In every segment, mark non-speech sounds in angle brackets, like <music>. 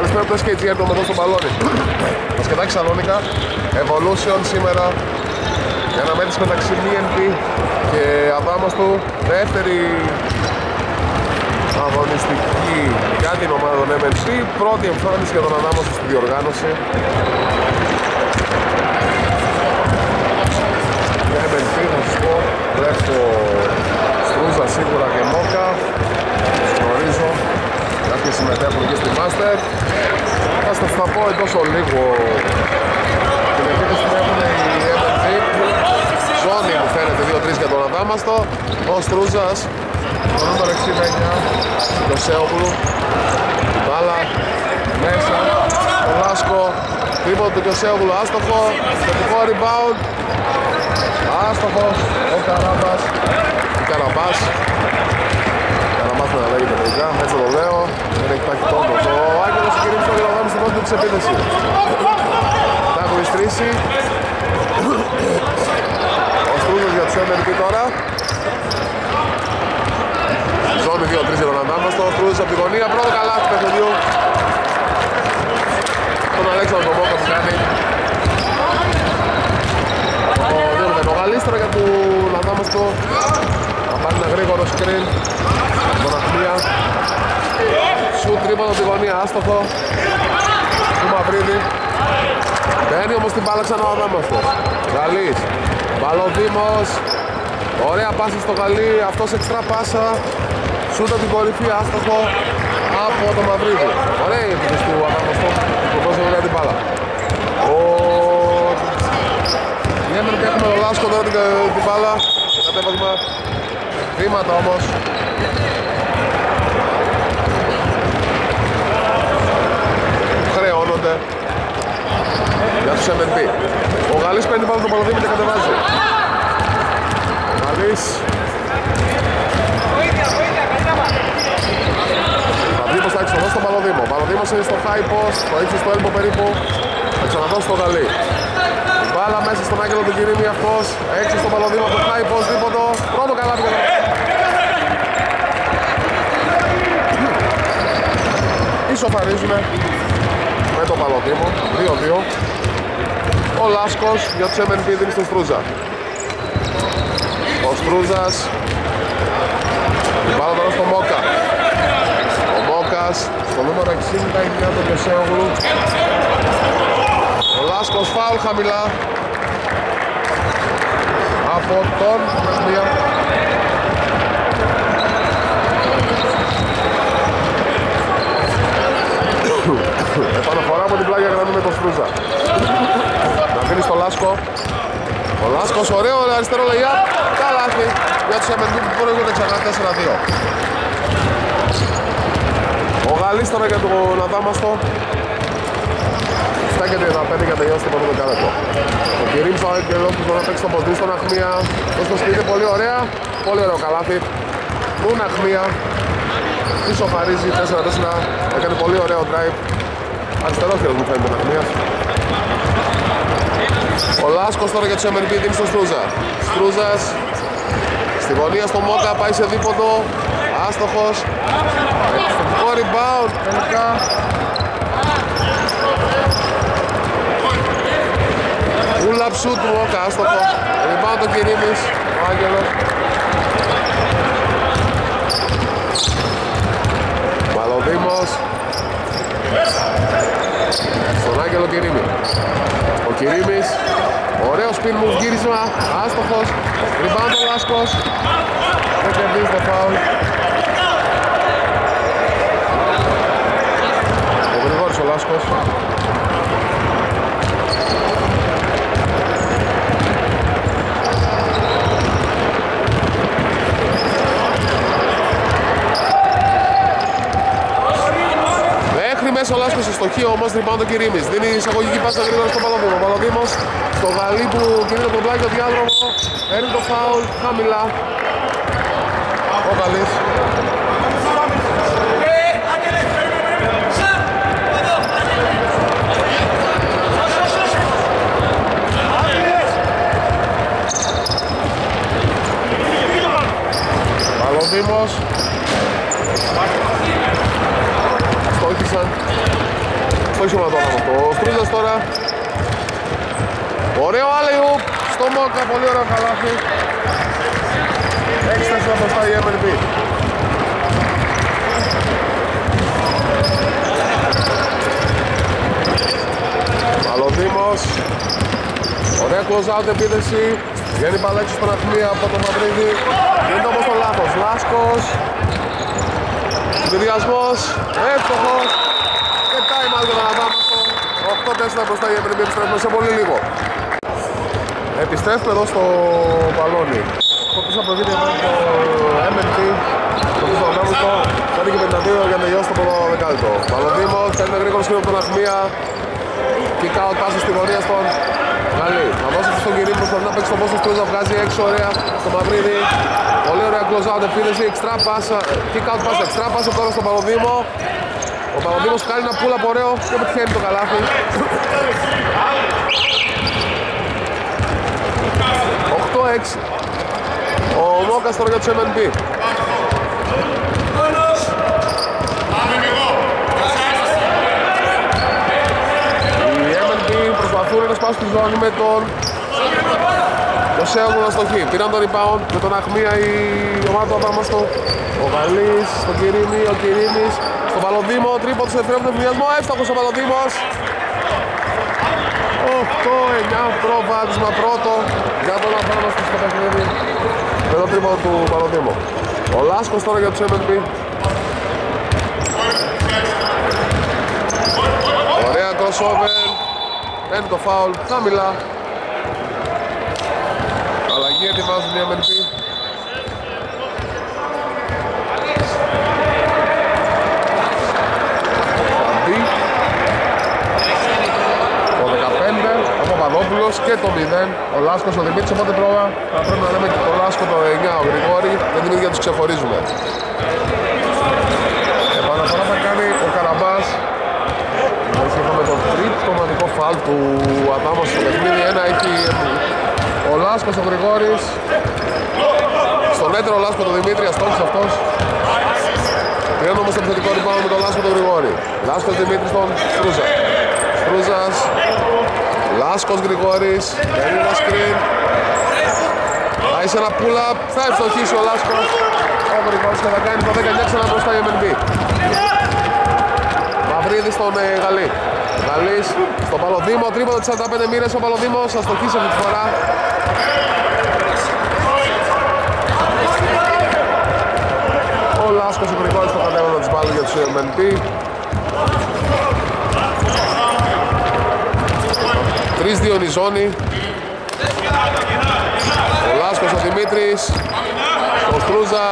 Καλησπέρα από το SKGR το εδώ στο μπαλόνι. Μπασκετάκι Σαλόνικα, Evolution σήμερα. Για να μέτρηση μεταξύ BNP και Αδάμαστο. Δεύτερη αγωνιστική για την ομάδα των MNC. Πρώτη εμφάνιση για τον Αδάμαστο στη διοργάνωση. Για MNC θα σας πω, βλέπω Στρούζα σίγουρα και Μόκα. Γνωρίζω κάποιοι συμμετέχουν και στη Master. Θα σας τα πω εντός λίγο την επίθεση που έχουν οι MNC. Ζώνη μου φαίνεται 2-3 για τον Αδάμαστο. Ο Στρούζας, το νούμερο 69, το Σέογλου. Μπάλα. Μέσα, το Λάσκο, τίποτα του Κιωσέογλου άστοχο, θετικό rebound, άστοχος, ο Καράμπας, ο Καραμπάς, Καραμπάς να λέγεται τελικά, έτσι το λέω, δεν έχει πάει τόνο. Το Άγγελος συγκεκριμένος το γυροδάμι στην πρώτη της επίθεση. Θα έχουν στρίσει. Ο Στρούζος για τους MLP τώρα. Ζώνη 2-3 για τον Ανάμαστο, ο Στρούζος από τη γωνία, πρώτο καλάθι του παιχνιδιού. Τον Αλέξανδρο τον Μόκα που κάνει. Ο δίνουμε το γαλίστρο για τον Ανάμαστο. Θα πάρει ένα γρήγορο screen. Τον Αχμία. Σου τρίποντο από τη γωνία, άστοχο. Του Μαυρίδη. Μπαίνει όμως την μπάλα ξανά ο Ανάμαστος. Γαλλής. Βαλοδήμος. Ωραία πάσα στο Γαλλί, αυτός εξτρά πάσα. Σούτα την κορυφή, άστοχο από το Μαυρίδη. Ωραία η επίθεση του Ανάμαστο που δώσε ωραία την μπάλα. Ο... Η Έμερ έχουμε τον Λάσκο τώρα την, την μπάλα. Κατέβασμα. Βήματα όμως. Χρεώνονται για τους MNP. Ο Γαλλής παίρνει πάνω τον Παλαδίμη και κατεβάζει. Γαλλής. Θα βγει πως θα έχει στον Παλαδίμο. Παλαδίμος είναι στο high post, το έχει στο έλμπο περίπου. Θα ξαναδώσει στο Γαλλή. Μπάλα μέσα στον Άγγελο του Κυρίμη αυτός. Έξω στο Παλαδίμο το high post, δίποτο. Πρώτο καλάθι για τον Ισοφαρίζουμε με τον Παλοδήμο, 2-2. Ο Λάσκος για τους MNP δίνει στον Στρούζα. Ο Στρούζας την μπάλα τώρα στο Μόκα. Ο Μόκας στο νούμερο 69 τον Κεσέογλου. Ο Λάσκος φάουλ χαμηλά από τον Μεσμία. Επαναφορά από την πλάγια γραμμή με τον Στρούζα. Να δίνει στο Λάσκο. Ο Λάσκος ωραίο αριστερό λεγιά. Καλάθι για τους MNP που προηγούνται ξανά 4-2. Ο Γαλλής τώρα για τον Αδάμαστο. Στέκεται να παίρνει για τελειώσει το πρώτο δεκάλεπτο. Ο Κυρίμς ο Άγγελος που μπορεί να παίξει το ποντί στον Αχμία. Το στο σπίτι πολύ ωραία. Πολύ ωραίο καλάθι. Τον Αχμία. Πίσω χαρίζει 4-4. Έκανε πολύ ωραίο drive. Αριστερόχειρος μου φαίνεται ο Αχμίας. Ο Λάσκος τώρα για τους MNP δίνει στον Στρούζα. Στρούζας στη γωνία στο Μόκα πάει σε δίποτο. Άστοχος. Εξωτερικό rebound τελικά. Ούλαπ σου του Μόκα άστοχο. Rebound το Κυρίμης. Ο Άγγελος. Μαλοδήμος. Στον Άγγελο Κυρίμη. Ο Κυρίμης. Ωραίος spin move γύρισμα. Άστοχος. Rebound ο Λάσκος. Δεν κερδίζει το foul. Ο Γρηγόρης ο Λάσκος. Μέχρι μέσα ο Λάσκος στο στοχείο όμως rebound το Κυρίμης. Δίνει εισαγωγική πάσα γρήγορα στο Παλαδήμο. Ο Παλαδήμος στο γαλί που κινείται το πλάκι ο διάδρομο. Παίρνει το φάουλ χαμηλά. Ο Γαλής. Παλοδήμος. Αστόχησαν. στόχιμα τώρα αυτό. Ο Στρούζας τώρα. Ωραίο Άλεϊουπ στο Μόκα, πολύ ωραίο καλάθι. 6-4 μπροστά η MNB. Μαλοδήμος. Ωραία close-out επίδεση. Βγαίνει παλέξι στον Αχμία από τον Μαυρίδη. Γίνεται όμως το λάθος. Λάσκος. Συνδυασμός. Εύστοχος. Και time out για τον Αδάμαστο. 8-4 μπροστά η MNB επιστρέφουμε σε πολύ λίγο. Επιστρέφουμε εδώ στο μπαλόνι. Αυτό πίσω από το βίντεο είναι το MNP. Το πίσω από το θα και 52 για να τελειώσει το πρώτο δεκάλυτο. Παλοδήμος, παίρνει γρήγορο σκύλο από τον Αχμία. Kick out πάση στη γωνία στον Καλή. Θα δώσει στον Κυρίm που να παίξει τον πόσο του να βγάζει έξω ωραία στο Μαυρίδι. Πολύ ωραία close out επίδεση, extra pass, kick out pass, extra pass τώρα στον Παλοδήμο. Ο Παλοδήμος κάνει ένα pull up ωραίο και πετυχαίνει το καλάθι. 8-6. Ο Μόκας τώρα για τους MNP. Οι MNP προσπαθούν να σπάσουν τη ζώνη με τον το Σέογλου στο χ. Πήραν τον rebound με τον Αχμία η ομάδα του Αδάμαστο. Ο Γαλής, στον Κυρίμη, ο Κυρίμης, στον Παλοδήμο, τρίπο του ευθυνών του εύστοχος ο Παλοδήμος. 8-9 προβάδισμα πρώτο για τον Αδάμαστο στο παιχνίδι με το τρίπο του Παλοδήμου. Ο Λάσκος τώρα για τους MNP. Ωραία crossover. Παίρνει το φάουλ, χαμηλά. Αλλαγή ετοιμάζουν οι MNP. Το 15, ο Παπαδόπουλος και το 0, ο Λάσκος, ο Δημήτρης, οπότε πρώτα θα πρέπει να λέμε και το Λάσκο, το 9, ο Γρηγόρη, δεν την ίδια τους ξεχωρίζουμε. Επαναφορά θα κάνει ο Καραμπάς, είχαμε το τρίτο ομαδικό φαλ του Αδάμος στο παιχνίδι, ένα έχει ο Λάσκος, ο Γρηγόρης, στον έτερο Λάσκος το Δημήτρη, αστόχησε αυτός. Πήραν όμως το επιθετικό rebound με τον Λάσκο τον Γρηγόρη. Λάσκος Δημήτρης τον Στρούζα. Στρούζας, Λάσκος Γρηγόρης, παίρνει ένα σκριν. Πάει σε ένα pull-up, θα ευστοχίσει ο Λάσκος. Ο Γρηγόρης θα κάνει το 19 ξανά μπροστά για MNB. Μαυρίδης στον ε, Γαλή. Γαλής στο Παλοδήμο, τρίποντα 45 μοίρες ο Παλοδήμος, αστοχίσει αυτή τη φορά. Ο Λάσκος ο Γρηγόρης στο κατέβαλο της μπάλης για τους MNB. 3-2 είναι. Ο Λάσκος ο Δημήτρης. Ο Στρούζα.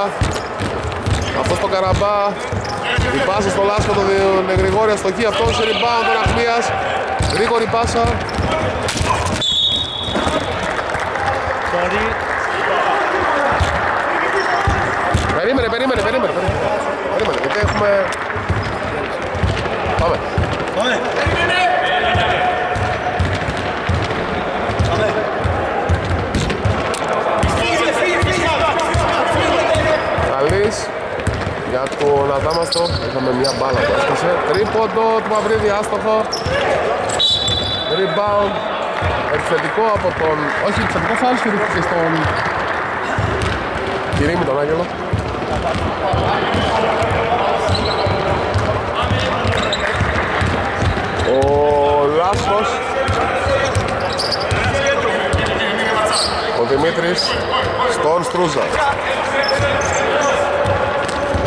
Αυτός το Καραμπά. Η πάσα στο Λάσκο τον Γρηγόρια Στοχή. Αυτός σε rebound τον Αχμίας. Γρήγορη πάσα. Περίμενε, περίμενε, περίμενε. Περίμενε, γιατί έχουμε... Πάμε. Πάμε. Για τον Αδάμαστο. Είχαμε μια μπάλα που έσκασε. Τρίποντο του Μαυρίδη, άστοχο. Rebound. Επιθετικό από τον... Όχι, επιθετικό φάουλ στηρίχθηκε στον... Κυρίμη τον Άγγελο. Ο Λάσος Ο Δημήτρης στον Στρούζα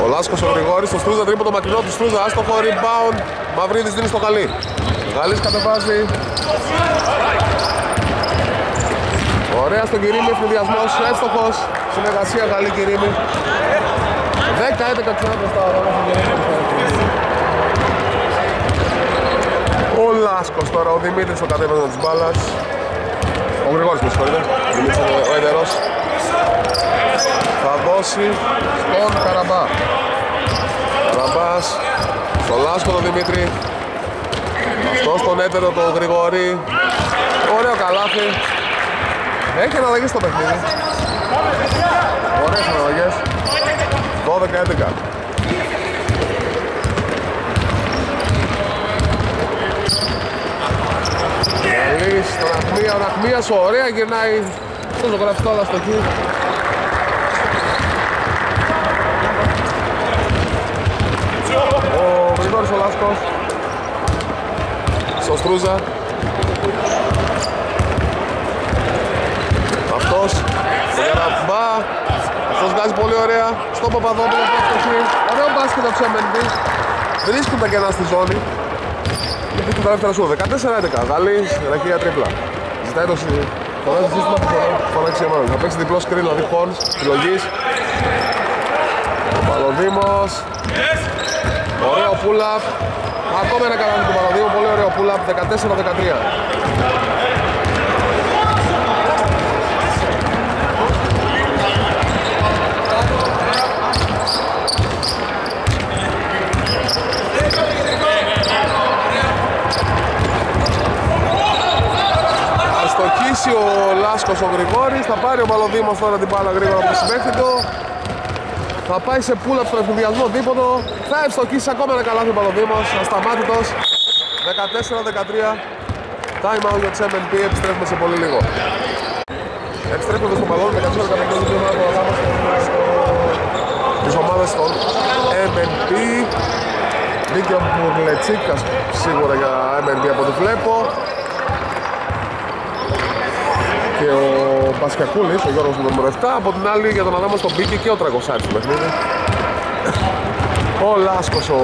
Ο Λάσκος ο Γρηγόρης στο Στρούζα τρίπο το μακρινό του Στρούζα άστοχο rebound Μαυρίδης δίνει στο Γαλλί Γαλλής κατεβάζει. Ωραία στον Κυρίμη, ευνηδιασμός, εύστοχος Συνεργασία Γαλλή Κυρίμη. 10-11 ξανά μπροστά ο Λάσκος τώρα, ο Δημήτρης το κατέβαινο της μπάλας. Ο Γρηγόρης με συγχωρείτε, Δημήτρης ο Έντερος Θα δώσει στον Καραμπά. Καραμπάς, στο Λάσκο τον Δημήτρη. Αυτό στον Έντερο τον Γρηγόρη. Ωραίο καλάθι. Έχει αναλλαγή στο παιχνίδι. Ωραίες αναλλαγές. 12-11 Καλής, τον Αχμία, ο Αχμίας ωραία γυρνάει. Στο ζωγραφιστό αλλά στο Γρηγόρης ο Λάσκος στο Στρούζα. Αυτός. Το Καραμπά Αυτός βγάζει πολύ ωραία. Στο Παπαδόπουλο που έχει Ωραίο μπάσκετ από τους MNB Βρίσκουν τα κενά στη ζώνη. Και δείχνουν τα δεύτερα σου 14-11 Γαλλής, ραχεία τρίπλα. Ζητάει το φωνάζει το σύστημα που φωνάξει εμάς Θα παίξει διπλό screen δηλαδή horns επιλογής. Ο Παλοδήμος Ωραίο pull-up Ακόμα ένα καλάθι του Παλοδήμου, πολύ ωραίο pull-up 14-13 στοχίσει ο Λάσκος ο Γρηγόρης, θα πάρει ο Μαλοδήμος τώρα την μπάλα γρήγορα από το συμπαίχτητο. Θα πάει σε πουλα στον εφηδιασμό δίποτο. Θα ευστοχίσει ακόμα ένα καλάθι ο Μαλοδήμος, ασταμάτητος. 14-13. Time out για τους MNP, επιστρέφουμε σε πολύ λίγο. Επιστρέφουμε στο μπαλόν, 14-13 τις ομάδες των MNP. Μπήκε ο Μουρλετσίκας σίγουρα για MNP από ό,τι βλέπω και ο Πασκακούλης, ο Γιώργος νούμερο 7 από την άλλη για τον Αδάμο στον μπήκε και ο Τραγωσάρης στο παιχνίδι. Ο Λάσκος ο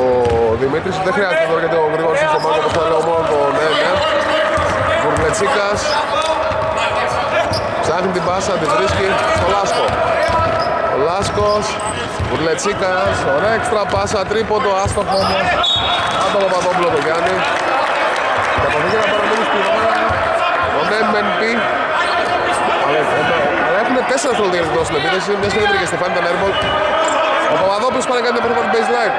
Δημήτρης δεν χρειάζεται τώρα γιατί ο Γρηγόρης είναι στο μάγκο όπως το λέω μόνο το ναι ναι Μπουρλετσίκας ψάχνει την πάσα, τη βρίσκει στο Λάσκο. Ο Λάσκος Μπουρλετσίκας, ωραία έξτρα πάσα, τρίποντο, άστοχο. Όμως αν το Παπαδόπουλο το κάνει Καταφέρει να παραμείνει στην ομάδα. Τον MNP αλλά, αλλά έχουν 4 δευτερόλεπτα για να στην επίθεση. Μια στιγμή βρήκε Στεφάνη τον airball. Ο Παπαδόπουλος πάνε κάνει την την baseline.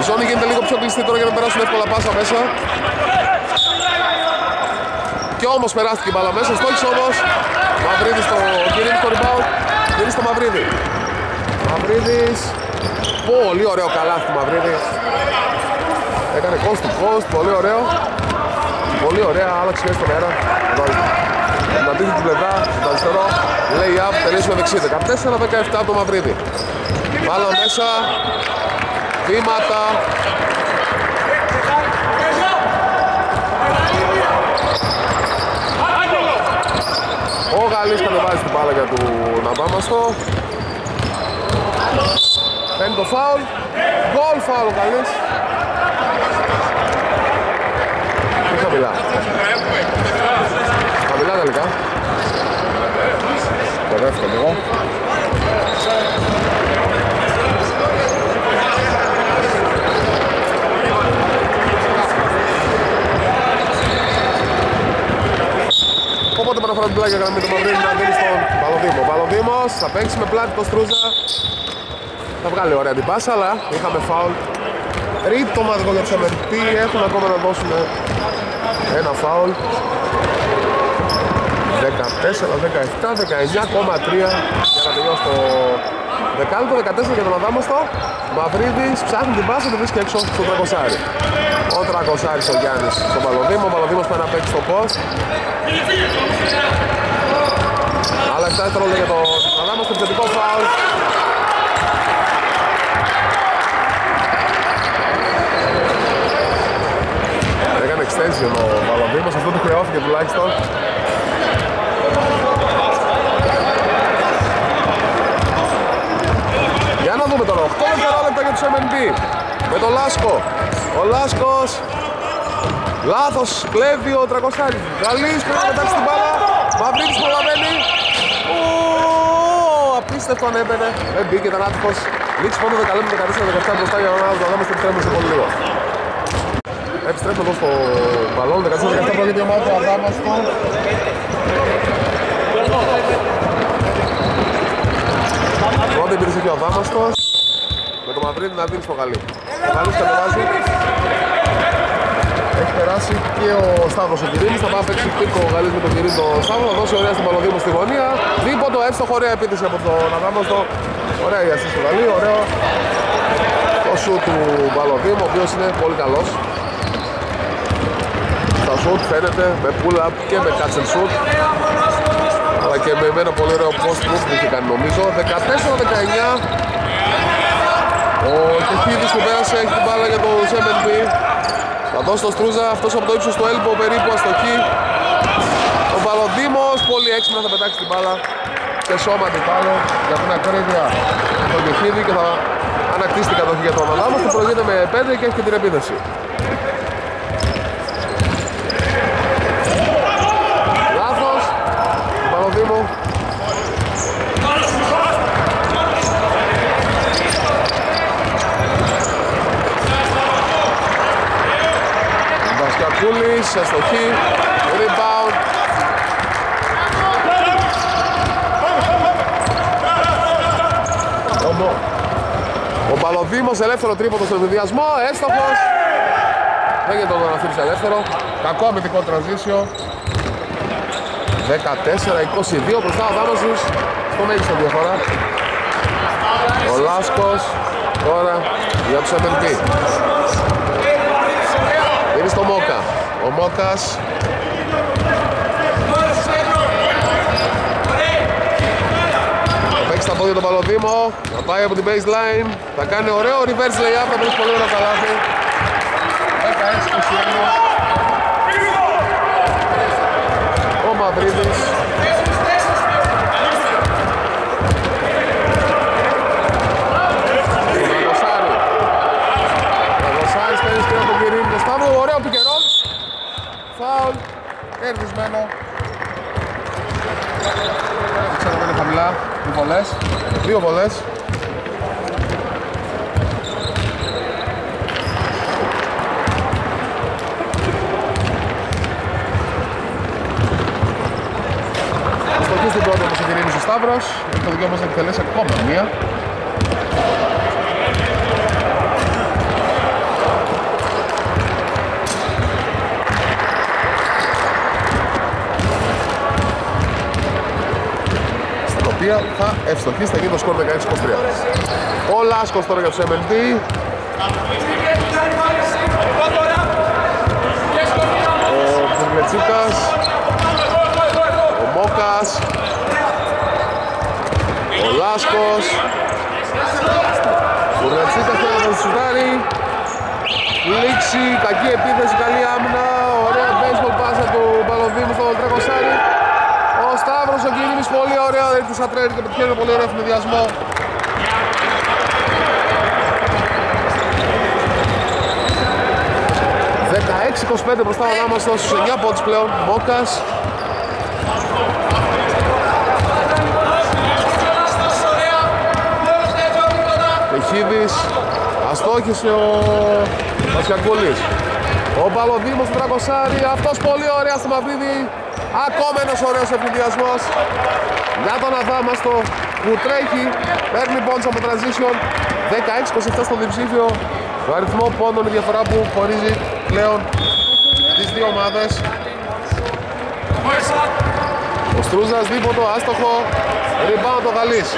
Η ζώνη γίνεται λίγο πιο κλειστή τώρα για να περάσουν εύκολα πάσα μέσα. Και όμως περάστηκε η μπάλα μέσα, στόχισε όμως. Μαυρίδης στο Κυρίνη στο rebound. Κυρίνη στο Μαυρίδη. Μαυρίδης. Πολύ ωραίο καλάθι του Μαυρίδη. Έκανε coast to coast, πολύ ωραίο. Πολύ ωραία, άλλαξε και στον αέρα να δείχνει την πλευρά, στο αριστερό, lay up, τελείωσε δεξί, 14-17 από το Μαυρίδι. Μπάλα μέσα, βήματα. Ο Γαλλής κατεβάζει την μπάλα για τον Αβάμαστο. Παίρνει το φάουλ. Γκολ φάουλ ο Γαλλής. Τι χαμηλά χαμηλά τελικά. Το δεύτερο λίγο. Οπότε παραφορά την πλάγια για να μην το μαυρίνει να δίνει στον Παλοδήμο. Ο Παλοδήμος θα παίξει με πλάτη το Στρούζα. Θα βγάλει ωραία την πάσα, αλλά είχαμε φάουλ. Τρίτο μαδικό για τους MRP, έχουν ακόμα να δώσουν ένα φάουλ. 14, 17, 19,3 για να τελειώσει το δεκάλεπτο, 14 για τον Αδάμαστο. Μαυρίδης ψάχνει την πάση και βρίσκει έξω στο Τρακοσάρι. Ο Τρακοσάρης ο Γιάννης στον Παλοδήμο, ο Παλοδήμος πάει να παίξει στο post. Άλλα 7 δευτερόλεπτα για τον Αδάμαστο, επιθετικό φάουλ. Έκανε extension ο Παλοδήμος, αυτό του χρεώθηκε τουλάχιστον. Δούμε τώρα. 8 δευτερόλεπτα για τους MNB. Με τον Λάσκο. Ο Λάσκος. Λάθος. Κλέβει ο Τρακοσάρης. Γαλλής πρέπει να πετάξει την μπάλα. Μαυρίτης προλαβαίνει. Απίστευτο αν έμπαινε. Δεν μπήκε, ήταν άτυχος. Λήξη πόντο 10 λεπτά 14-17 μπροστά για να δούμε στην τρέμουμε σε πολύ λίγο. Επιστρέφουμε εδώ στο μπαλόν, 14-17 πρόκειται η ομάδα του Αδάμαστο. Πρώτη υπηρεσία και ο Αδάμαστος το Μαυρίδι να δίνει στο Γαλλί. Ο Γαλλίος κατεβάζει. Έχει περάσει και ο Σταύρος ο Κυρίνης, θα πάει να παίξει πίκο ο Γαλλίος με τον Κυρίνη τον Σταύρο, θα δώσει ωραία στην Παλωδήμο στη γωνία. Δίποτο εύστοχο, ωραία επίθεση από τον Αδάμαστο. Ωραία η ασύς του Γαλλίου, ωραίο το σου του Παλωδήμου, ο οποίος είναι πολύ καλός. στα σουτ φαίνεται με pull-up και με catch and shoot αλλά και με ένα πολύ ωραίο post move που είχε κάνει νομίζω 14-19 ο Κεχίδης που πέρασε έχει την μπάλα για το MLB θα δώσει το Στρούζα αυτός από το ύψος του έλπο περίπου αστοχή ο Παλοντήμος πολύ έξυπνα θα πετάξει την μπάλα σε σώμα πάνω για την ακρίβεια τον Κεχίδη και θα ανακτήσει την κατοχή για το ομάδα μας. Το προηγείται με 5 και έχει και την επίθεση. Λάθος. Πανοδήμο. Βασκακούλης, αστοχή, rebound. Ο Παλοδήμος ελεύθερο τρίποντο στον ενδιασμό, έστοχος. Δεν γίνεται να αφήσει ελεύθερο. Κακό αμυντικό transition. 14-22 μπροστά ο Δάμασης στο μέγιστο διαφορά. Ο Λάσκος τώρα για τους MLP. Είναι στο Μόκα. Ο Μόκας. Στα πόδια τον Παλοδήμο. Θα πάει από την baseline. Θα κάνει ωραίο reverse layup θα βρει πολύ ωραίο καλάθι. 16-21 ο Μαυρίδης Ωραίο πικερό Φάουλ Κερδισμένο Δεν ξέρω αν είναι χαμηλά Δύο βολές. Δύο βολές. Στο στην πρώτη όπως ο Σταύρος. Έχει το δικαίωμα να εκτελέσει ακόμα μία. Οποία θα ευστοχίσει, θα γίνει το σκορ 16-23. Ο Λάσκος τώρα για τους MLB. Ο Μπουρλετσίκας. Ο Μόκας. Ο Λάσκος. Ο Μπουρλετσίκας θέλει να τον σουτάρει. Λήξη, κακή επίθεση, καλή άμυνα. Ωραία baseball πάσα του Μπαλοδίμου στο Τρακοσάρι. Σταύρος ο Κυρίμης πολύ ωραία, δεν τους ατρέλει και πετυχαίνει πολύ ωραίο ευνηδιασμό. ...16-25 μπροστά ο Δάμαστος στους 9 πόντους πλέον, Μόκας. Τεχίδης, αστόχησε ο Βασιακούλης. Ο Παλοδήμος του Τραγκοσάρη, αυτός πολύ ωραία στο Μαυρίδι, Ακόμα ένας ωραίος επιδιασμός για τον Αδάμαστο που τρέχει, παίρνει πόντς από transition. 16-27 στο διψήφιο. Το αριθμό πόντων η διαφορά που χωρίζει πλέον τις δύο ομάδες. Ο Στρούζας δίποτο, άστοχο. Rebound το Γαλλής.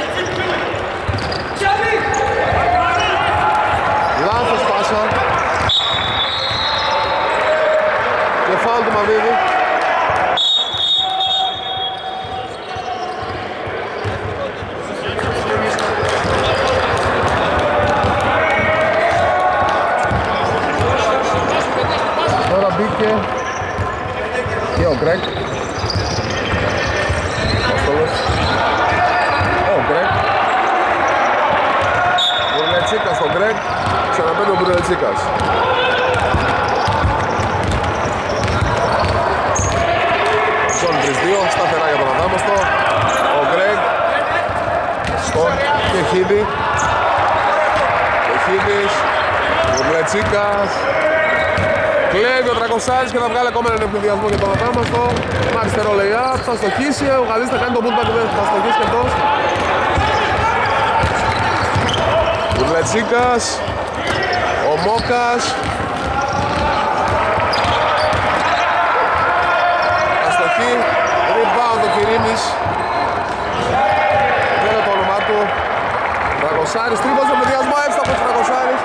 Λάθος πάσα και φάουλ του Μαβίδη ο Γκρέκ. Απόστολος. Ο Γκρέκ. Μπουρλετσίκας στον Γκρέκ. Ξαναμπαίνει ο Μπουρλετσίκας. Στον 3-2, σταθερά για τον Αδάμαστο. Ο Γκρέκ. Στον Κεχίδη. Κεχίδης. Μπουρλετσίκας. Κλέβει ο Τρακοσάρης και θα βγάλει ακόμα έναν ευνηδιασμό για τον Ατάμαστο. Με αριστερό layup, θα στοχίσει, ο Γαλλής θα κάνει το bootback, θα στοχίσει και αυτός. Βουλετσίκας, ο Μόκας. Αστοχή, rebound ο Κυρίμης. Δεν είναι το όνομά του. Τρακοσάρης, τρίπος με διασμό, εύστοχος Τρακοσάρης.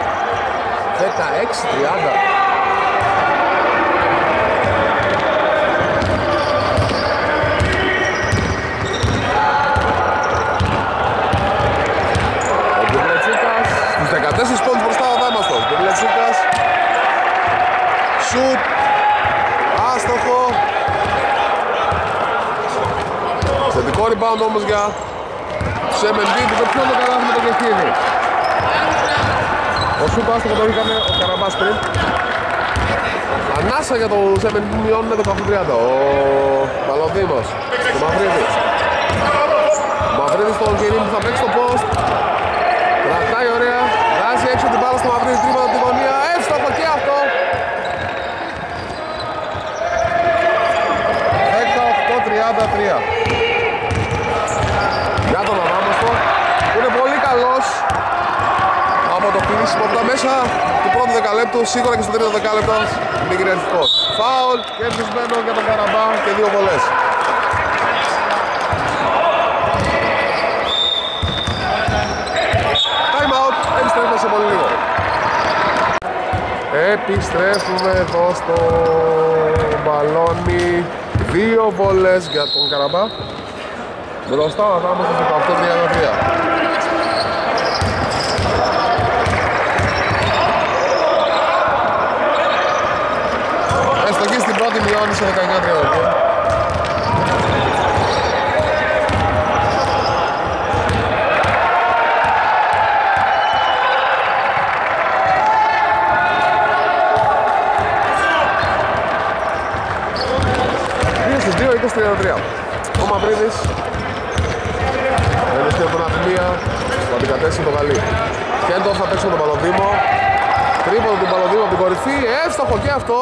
16-30. Τέσσερις πόντους μπροστά ο Δάμαστος. Μπερλετσίκας. Σουτ. Άστοχο. Θετικό rebound όμως για τους MNB που το πιο το καλάθι με το Κεχίνη. Ο Σουτ άστοχο το είχαμε ο Καραμπάς πριν. Ανάσα για το 7 που μειώνουν το 30. Ο Παλοδήμος, το Μαυρίδης. Ο Μαυρίδης στον Κυρίμ που θα παίξει το post. Κρατάει ωραία. Βάζει έξω την μπάλα στο Μαυρίδη, τρίμα από τη γωνία. Εύστοχο και αυτό. 18-33. Για τον Ανάμαστο, που είναι πολύ καλός από το κλείσιμο από τα μέσα του πρώτου δεκαλέπτου, σίγουρα και στο τρίτο δεκάλεπτο είναι κυριαρχικός. Φάουλ και εμφυσμένο για τον Καραμπά και δύο βολές. Time out, επιστρέφουμε σε πολύ λίγο. Επιστρέφουμε εδώ στο μπαλόνι. Δύο βολές για τον Καραμπά. Μπροστά θα είμαστε στο 18-33. Εστοχή στην πρώτη μειώνει σε 19-32. Κέντο θα παίξει με τον Παλοδήμο. Τρίποδο του Παλοδήμο από την κορυφή. Εύστοχο και αυτό.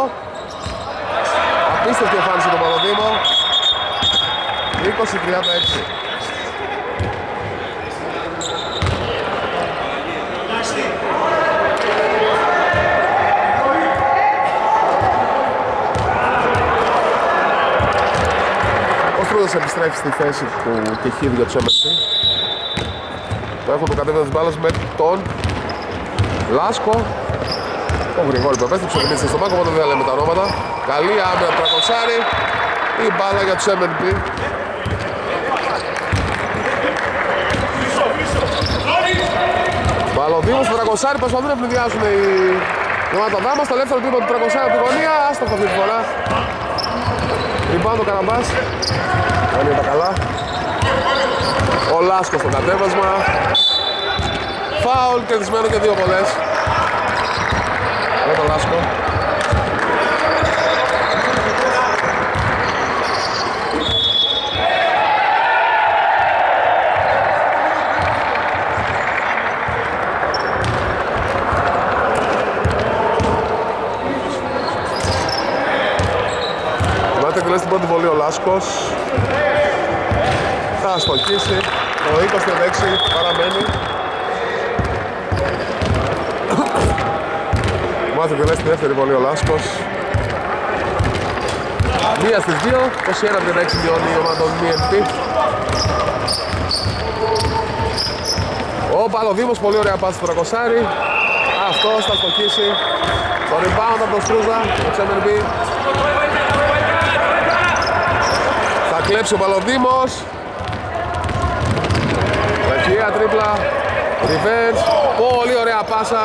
Απίστευτη εμφάνιση του Παλοδήμο. 20-36. Ο Στρούδας επιστρέφει στη θέση του Κεχίδη για τους MSC. Το έχουν το κατέβαιο της μπάλας με τον Λάσκο. Τον Γρηγόρη που επέστρεψε ο Δημήτρης στο μάκο, οπότε δεν λέμε τα ονόματα. Καλή άμυνα του Τρακοσάρη. Η μπάλα για τους MNP. Βαλοδήμος του Τρακοσάρη προσπαθούν να ευνηδιάσουν οι Γεματοδά μας. Το ελεύθερο τύπο του Τρακοσάρη από τη γωνία. Άστοχο αυτή τη φορά. Rebound ο Καραμπάς. Κάνει τα καλά. Ο Λάσκος στο κατέβασμα. Φάουλ κερδισμένο και δύο βολές. Με τον Λάσκο. Μάτε εκτελέσει την πρώτη βολή ο Λάσκος. Θα στοχίσει. Το 20-6 παραμένει. Μάτε εκτελέσει τη δεύτερη βολή ο Λάσκος. Μία στις δύο, 21-6 μειώνει η ομάδα των BNP. Ο Παλοδήμος, πολύ ωραία πάση στο Τρακοσάρι. Αυτός θα στοχίσει. Το rebound από τον Στρούζα, το XMNB. Θα κλέψει ο Παλοδήμος. Δαχεία τρίπλα. Reverse. Πολύ ωραία πάσα.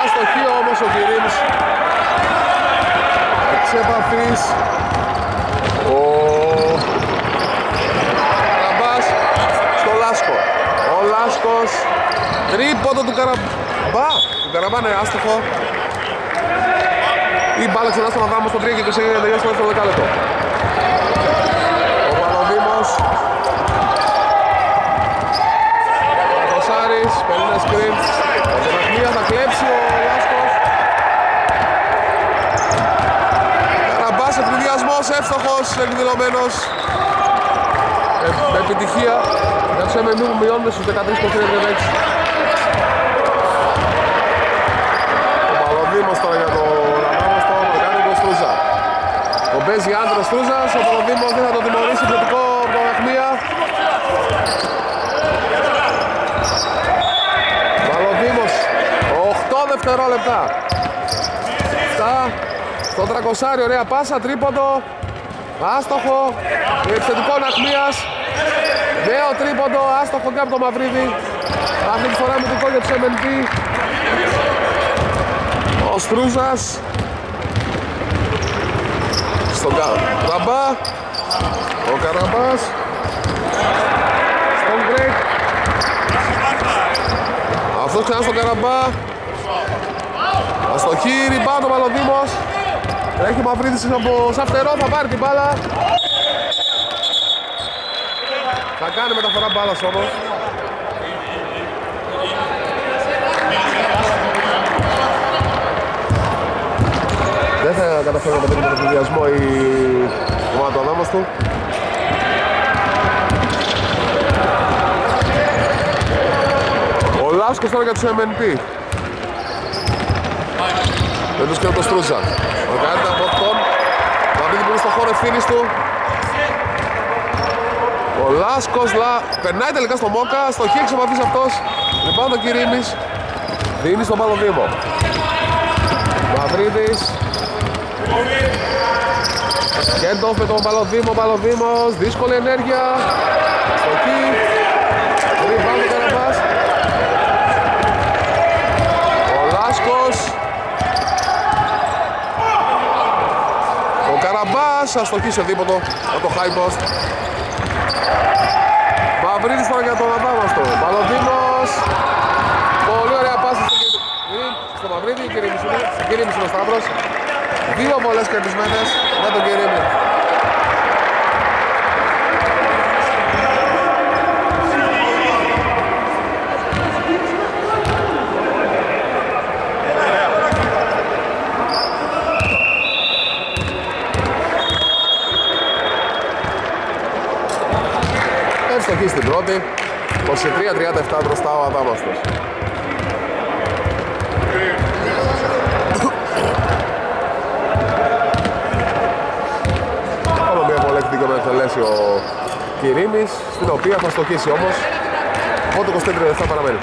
Αστοχή όμως ο Κυρίμς. Εξ επαφής. Ο Καραμπάς στο Λάσκο. Ο Λάσκος. Τρίποντο του Καραμπά. Του Καραμπά είναι άστοχο. Η μπάλα ξανά στον Αδάμο στο 3 και 29 για τελειώσει το δεύτερο δεκάλεπτο. Ο Παλοδήμος. Ο Κοσάρης, παίρνει ένα screen. Ο Ζωναχμία θα κλέψει ο Λάσκος. Καραμπάς ευνηδιασμός, εύστοχος, εκδηλωμένος. Ε, με επιτυχία. Για τους MMU που μειώνουν στους 13 και 36. Ο Παλοδήμος τώρα για το Λαμάμαστο, κάνει τον Στρούζα. Ο παίζει άντρος Στρούζας, ο Παλοδήμος δεν θα το τιμωρήσει, θετικό από τον Αχμία. Παλοδήμος, 8 δευτερόλεπτα. 7 στο τρακοσάρι, ωραία πάσα, τρίποντο. Άστοχο, επιθετικό Αχμίας. Νέο τρίποντο, άστοχο και από το Μαυρίδη. Αυτή τη φορά με το για τους MNP. Στρούζας στον Καραμπά ο Καραμπάς στον Γκρέκ αυτός ξανά στον Καραμπά Αστοχή, ριμπάντο Μαλοδήμος Έχει ο Μαυρίδης από Σαφτερό, θα πάρει την μπάλα Θα κάνει μεταφορά μπάλας όμως Δεν θα καταφέρει να πετύχει τον ενθουσιασμό η ομάδα του Ανάμαστου. Ο Λάσκος τώρα για τους MNP. Δεν τους κάνει το Στρούζα. Ο Γκάρτα από τον Μαμπίδη που είναι στο χώρο ευθύνης του. Ο Λάσκος λα... περνάει τελικά στο Μόκα, στο χείξε ο αυτός. Λοιπόν το Κυρίμης δίνει στον Πάλο Δήμο. Μαυρίδης Κέντοφ με τον Παλοδήμο, Παλοδήμος, δύσκολη ενέργεια Στοχή Ριβάνι Καραμπάς Ο Λάσκος Ο Καραμπάς, αστοχή σε δίποτο από το high post. Μαυρίδης τώρα για τον Αδάμαστο Παλοδήμος. Πολύ ωραία πάση στο Μαυρίδη, στην κυρία Μισούλα Σταύρος. Δύο βολές κερδισμένες. Με τον Κυρίμη. Εύστοχη στην πρώτη, 23-37 μπροστά ο Αδάμαστος. εκτελέσει ο Κυρίμης, στην οποία θα στοχίσει όμως. Οπότε 23 λεπτά παραμένει.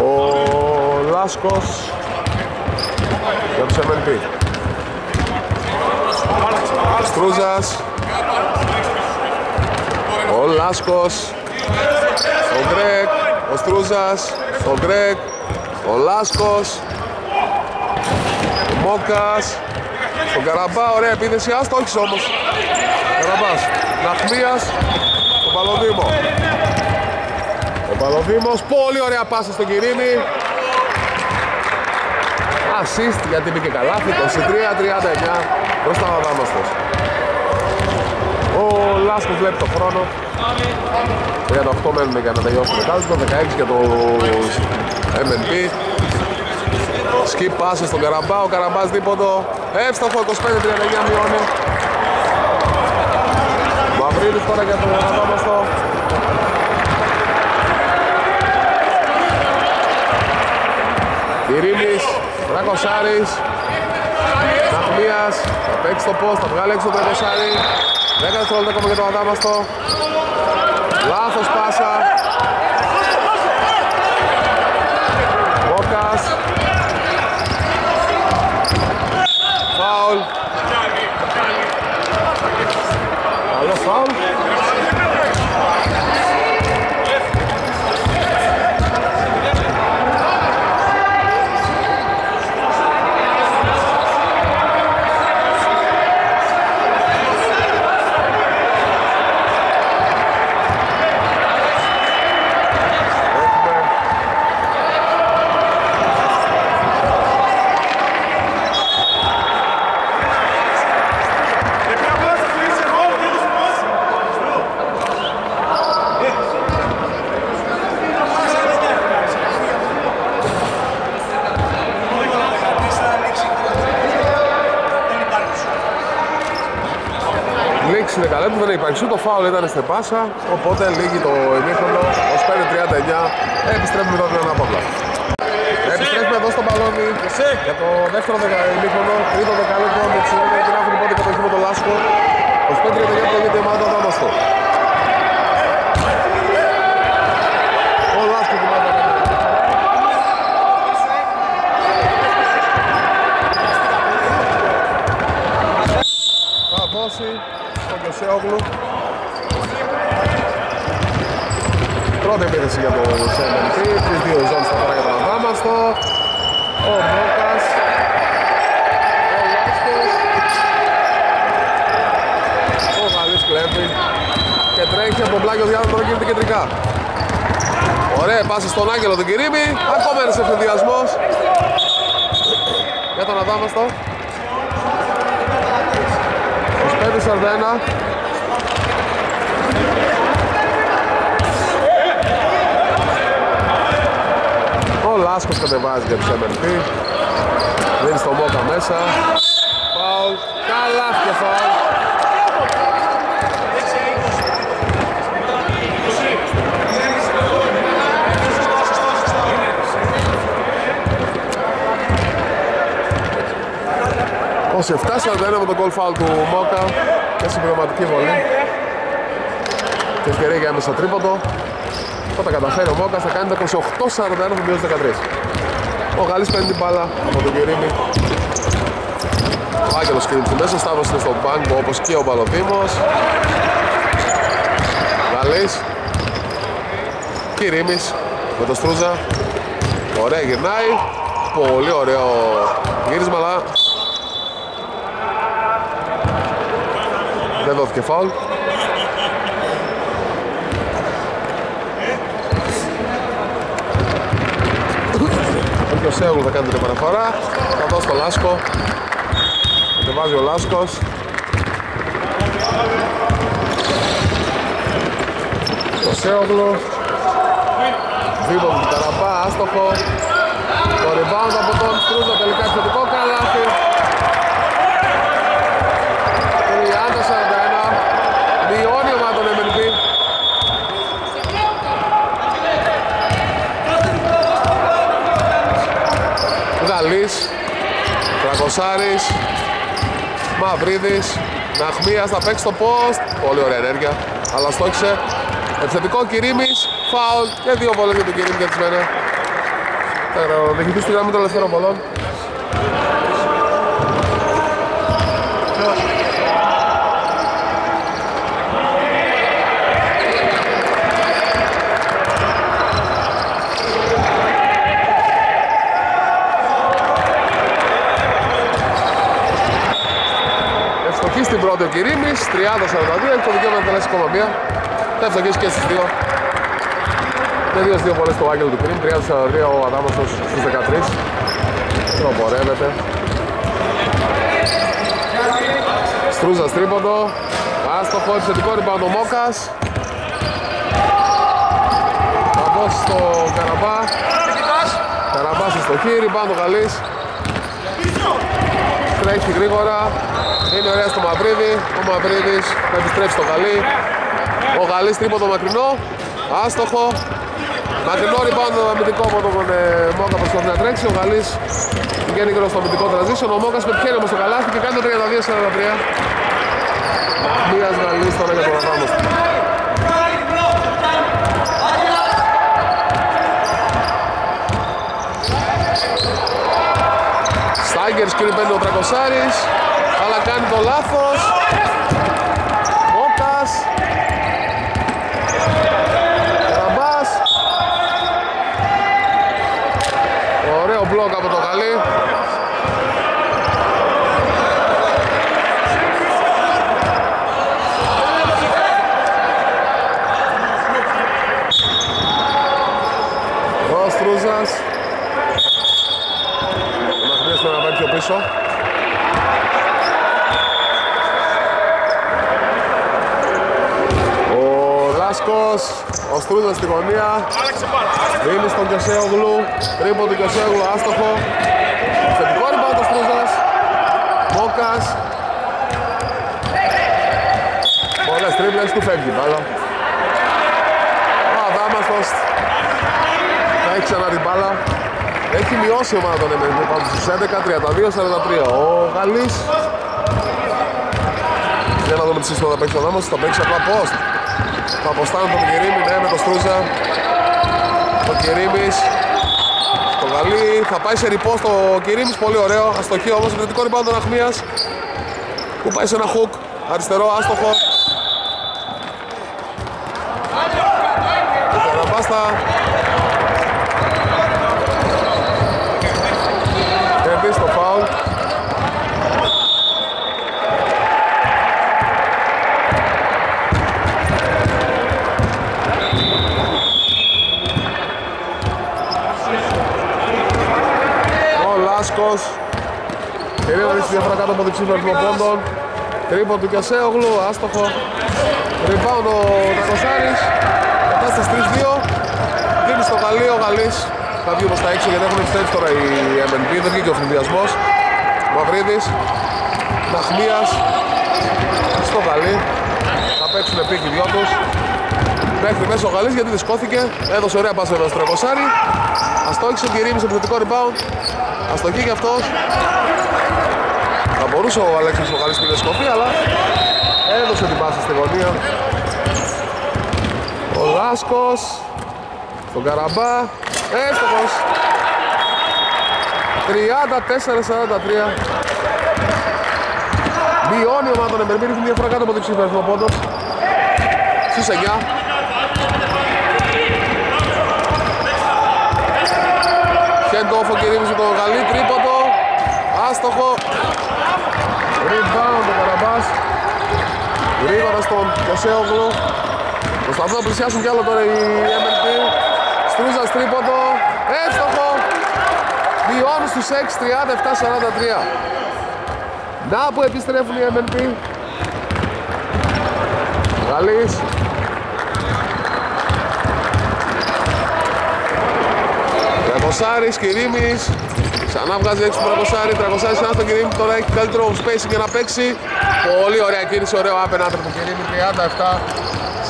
Ο Λάσκος για τους MNP. Στρούζας. Ο Λάσκος. Ο Γκρέκ. Ο Στρούζας. Ο Γκρέκ. Ο Λάσκος. Ο Μόκας. Ο Καραμπά, ωραία επίθεση, άστοχης όμως. Καραμπάς, Ναχμίας, ο Παλοδήμος. Ο Παλοδήμος, πολύ ωραία πάσα στον Κυρίνη. Assist γιατί μπήκε καλάθι, 23-39 προς τα Αδάμαστος. Ο Λάσκος βλέπει το χρόνο. 38 μένουν για να τελειώσουν το 16 για το MNP. Σκι πάσε στον Καραμπά, ο Καραμπάς δίποτο. Εύστοχο 25-39 μειώνει. Μαυρίδης τώρα για τον Αναδόμαστο. Κυρίμης, Ρακοσάρης, Ναχμίας, θα παίξει το post, θα βγάλει έξω το Ρακοσάρη. 10 δευτερόλεπτα ακόμα για τον Αδάμαστο. Λάθος πάσα. Μόκας. Φάουλ. Καλό φάουλ. Λήξη δεκαλέπτου δεν υπάρχει σου, το φάουλ ήταν στην πάσα, οπότε λύγει το ημίχρονο, 25-39, επιστρέφουμε εδώ την ανάπαυλα. Επιστρέφουμε εδώ στο μπαλόνι για το δεύτερο ημίχρονο, τρίτο δεκαλέπτο με τη συνέχεια την άφηνη πρώτη κατοχή με το Λάσκο, 25-39 προηγείται η ομάδα Δάμαστο. εκτέλεση για τον Σέμπερτ. Τις ζώνες το Ο Ο Λάσκος. Ο Γαλής. Και τρέχει από τον πλάγιο. Ωραία, πάση στον Άγγελο τον Κυρίμη, Ακόμα ένας ευθυνδιασμός. Για τον Αδάμαστο. 25-41. Ο Λάσκος κατεβάζει για τους MLP. Δίνει στο Μόκα μέσα. Φάουλ. Καλά και φάουλ. Ο 7-41 με τον goal foul του Μόκα και συμπληρωματική βολή. Και ευκαιρία για έμεσα τρίποντο. Όταν καταφέρει ο Μόκας θα κάνει το 28-41 που μειώσει 13. Ο Γαλλής παίρνει την μπάλα από τον Κυρίμη. Ο Άγγελος κρύβει μέσα, Σταύρος είναι στο μπάνκο όπως και ο Παλοδήμος. Γαλλής. Κυρίμης με το Στρούζα. Ωραία γυρνάει. Πολύ ωραίο γύρισμα αλλά δεν δόθηκε φάουλ. Ο Σέγουλ θα κάνει την επαναφορά. Θα δώσει το Λάσκο. βάζει ο Λάσκος. Το Σέογλου. Δίπλα του Καραμπά, άστοχο. Το rebound από τον Στρούζα, τελικά επιθετικό καλάθι. 30-41. Μειώνει ο Μάτων MNP. Γαλλής, Τρακοσάρης, Μαυρίδης, Ναχμίας θα παίξει το post. Πολύ ωραία ενέργεια, αλλά στόχισε. Επιθετικό Κυρίμης, φάουλ και δύο βολές για τον Κυρίμη και τις μένα. Θα διοικητής στη γραμμή των ελευθερών βολών. Ευστοχή στην πρώτη ο Κυρίμης, 30-42, έχει το δικαίωμα να τελέσει ακόμα μία. Θα ευστοχίσει και στις δύο. Με δύο δύο βολές του Άγγελο του Κρίμ, 30-43 ο Αδάμαστος στους 13. Προπορεύεται. Στρούζας τρίποντο. Άστοχο, επιθετικό rebound ο Μόκας. Θα δώσει στο Καραμπά. Καραμπάς στο χείρι, rebound ο Γαλλής. Τρέχει γρήγορα. Είναι ωραία στο Μαυρίδη. Ο Μαυρίδης θα επιστρέψει στο Γαλλί. Ο Γαλλής τρίποντο μακρινό. Άστοχο. Μακρινό rebound αμυντικό από τον ε, Μόκα προσπαθεί να τρέξει. Ο Γαλλής πηγαίνει γύρω στο αμυντικό transition. Ο Μόκας πετυχαίνει όμως το καλάθι και κάνει το 32-43. Μίας Γαλλής τώρα για τον Αδάμος. Στάγκερ σκριν παίρνει ο Τρακοσάρης αλλά κάνει το λάθος Μόκας Καραμπάς Ωραίο μπλοκ από το καλή Ο Στρούζας Ο Μαχμίας πρέπει να πάει πιο πίσω Ο Λάσκος, ο Στρούζας στη γωνία. Δίνει στον Κιωσέογλου Τρίπο του Κιωσέογλου, άστοχο. Θετικό rebound ο Στρούζας Μόκας. Πολλές τρίπλες, του φεύγει μπάλα. Ο Αδάμαστος Θα έχει ξανά την μπάλα. Έχει μειώσει η ομάδα των MNP πάνω στους 11, 32, 43 Ο Γαλλής. Για να δούμε τι σύστημα θα παίξει ο Δάμος, θα παίξει απλά post. Θα αποστάνει τον Κυρίμη, ναι, με το Στρούζα. Ο Κυρίμης. Το Γαλλί, θα πάει σε ριπό στο Κυρίμης, πολύ ωραίο. Αστοχή όμως, επιθετικό rebound των Αχμίας. Που πάει σε ένα hook, αριστερό, άστοχο. Ο Καραμπάστα. Κερδίζει το φάουλ. Λάσκος. Κυρίως ρίξει διαφορά κάτω από διψήφιο αριθμό πόντων. Τρίπο του Κιασέογλου, άστοχο. Rebound ο Τακοσάρης. Κατάσταση 3-2. Δίνει στο Γαλλίο, ο Γαλλής. Θα βγει όμως τα έξω γιατί έχουν επιστρέψει τώρα οι MNP. Δεν βγήκε ο φινδιασμός. Μαυρίδης. Ναχμίας. Στο Γαλλί. Θα παίξουν επί οι δυο τους. Μέχρι μέσα ο Γαλλής γιατί δυσκώθηκε. Έδωσε ωραία πάσα με τον Τρακοσάρη. Αστόχησε ο Κυρίμης σε επιθετικό rebound. Αστοχή και αυτός. Θα μπορούσε ο Αλέξης ο Γαλλής που είναι αλλά έδωσε την πάσα στη γωνία. Ο Λάσκος στον Καραμπά. Έστοχος. 34-43. Μειώνει η ομάδα των Εμπερμύρη, έχει διαφορά κάτω από την ψήφια αριθμό πόντων. Στους 9. Χέντοφ ο Κυρίμης με τον Γαλλή, τρίποτο. Άστοχο. Rebound ο Καραμπάς. Γρήγορα στον Κωσέογλου. Προσπαθούν να πλησιάσουν κι άλλο τώρα οι MLP. Στρούζας τρίποντο. Εύστοχο. Μειώνουν στους 6, 37-43. Να που επιστρέφουν οι MLP. Γαλλής. Τρακοσάρης, Κυρίμης. Ξανά βγάζει έξω τον Τρακοσάρη. Τρακοσάρης ξανά στον Κυρίμη. Τώρα έχει καλύτερο spacing για να παίξει. Πολύ ωραία κίνηση, ωραίο άπεν άνθρωπο Κυρίμη. 37,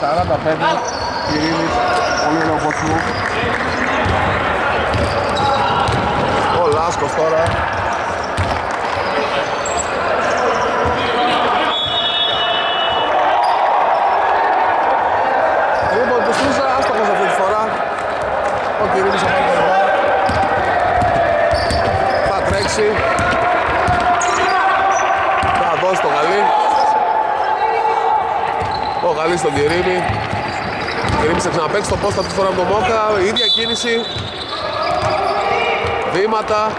45. Κυρίμης, πολύ ωραίο ποτσού. Ο Λάσκος τώρα. Λοιπόν, του Σούζα, άστοχος αυτή τη φορά. Ο Κυρίμης θα πάρει το rebound. Θα τρέξει. Θα δώσει το Γαλλί. Ο Γαλλής στον Κυρίμη. Ο Κυρίμης θα ξαναπαίξει το post αυτή τη φορά από τον Μόκα. Η ίδια κίνηση. Βήματα.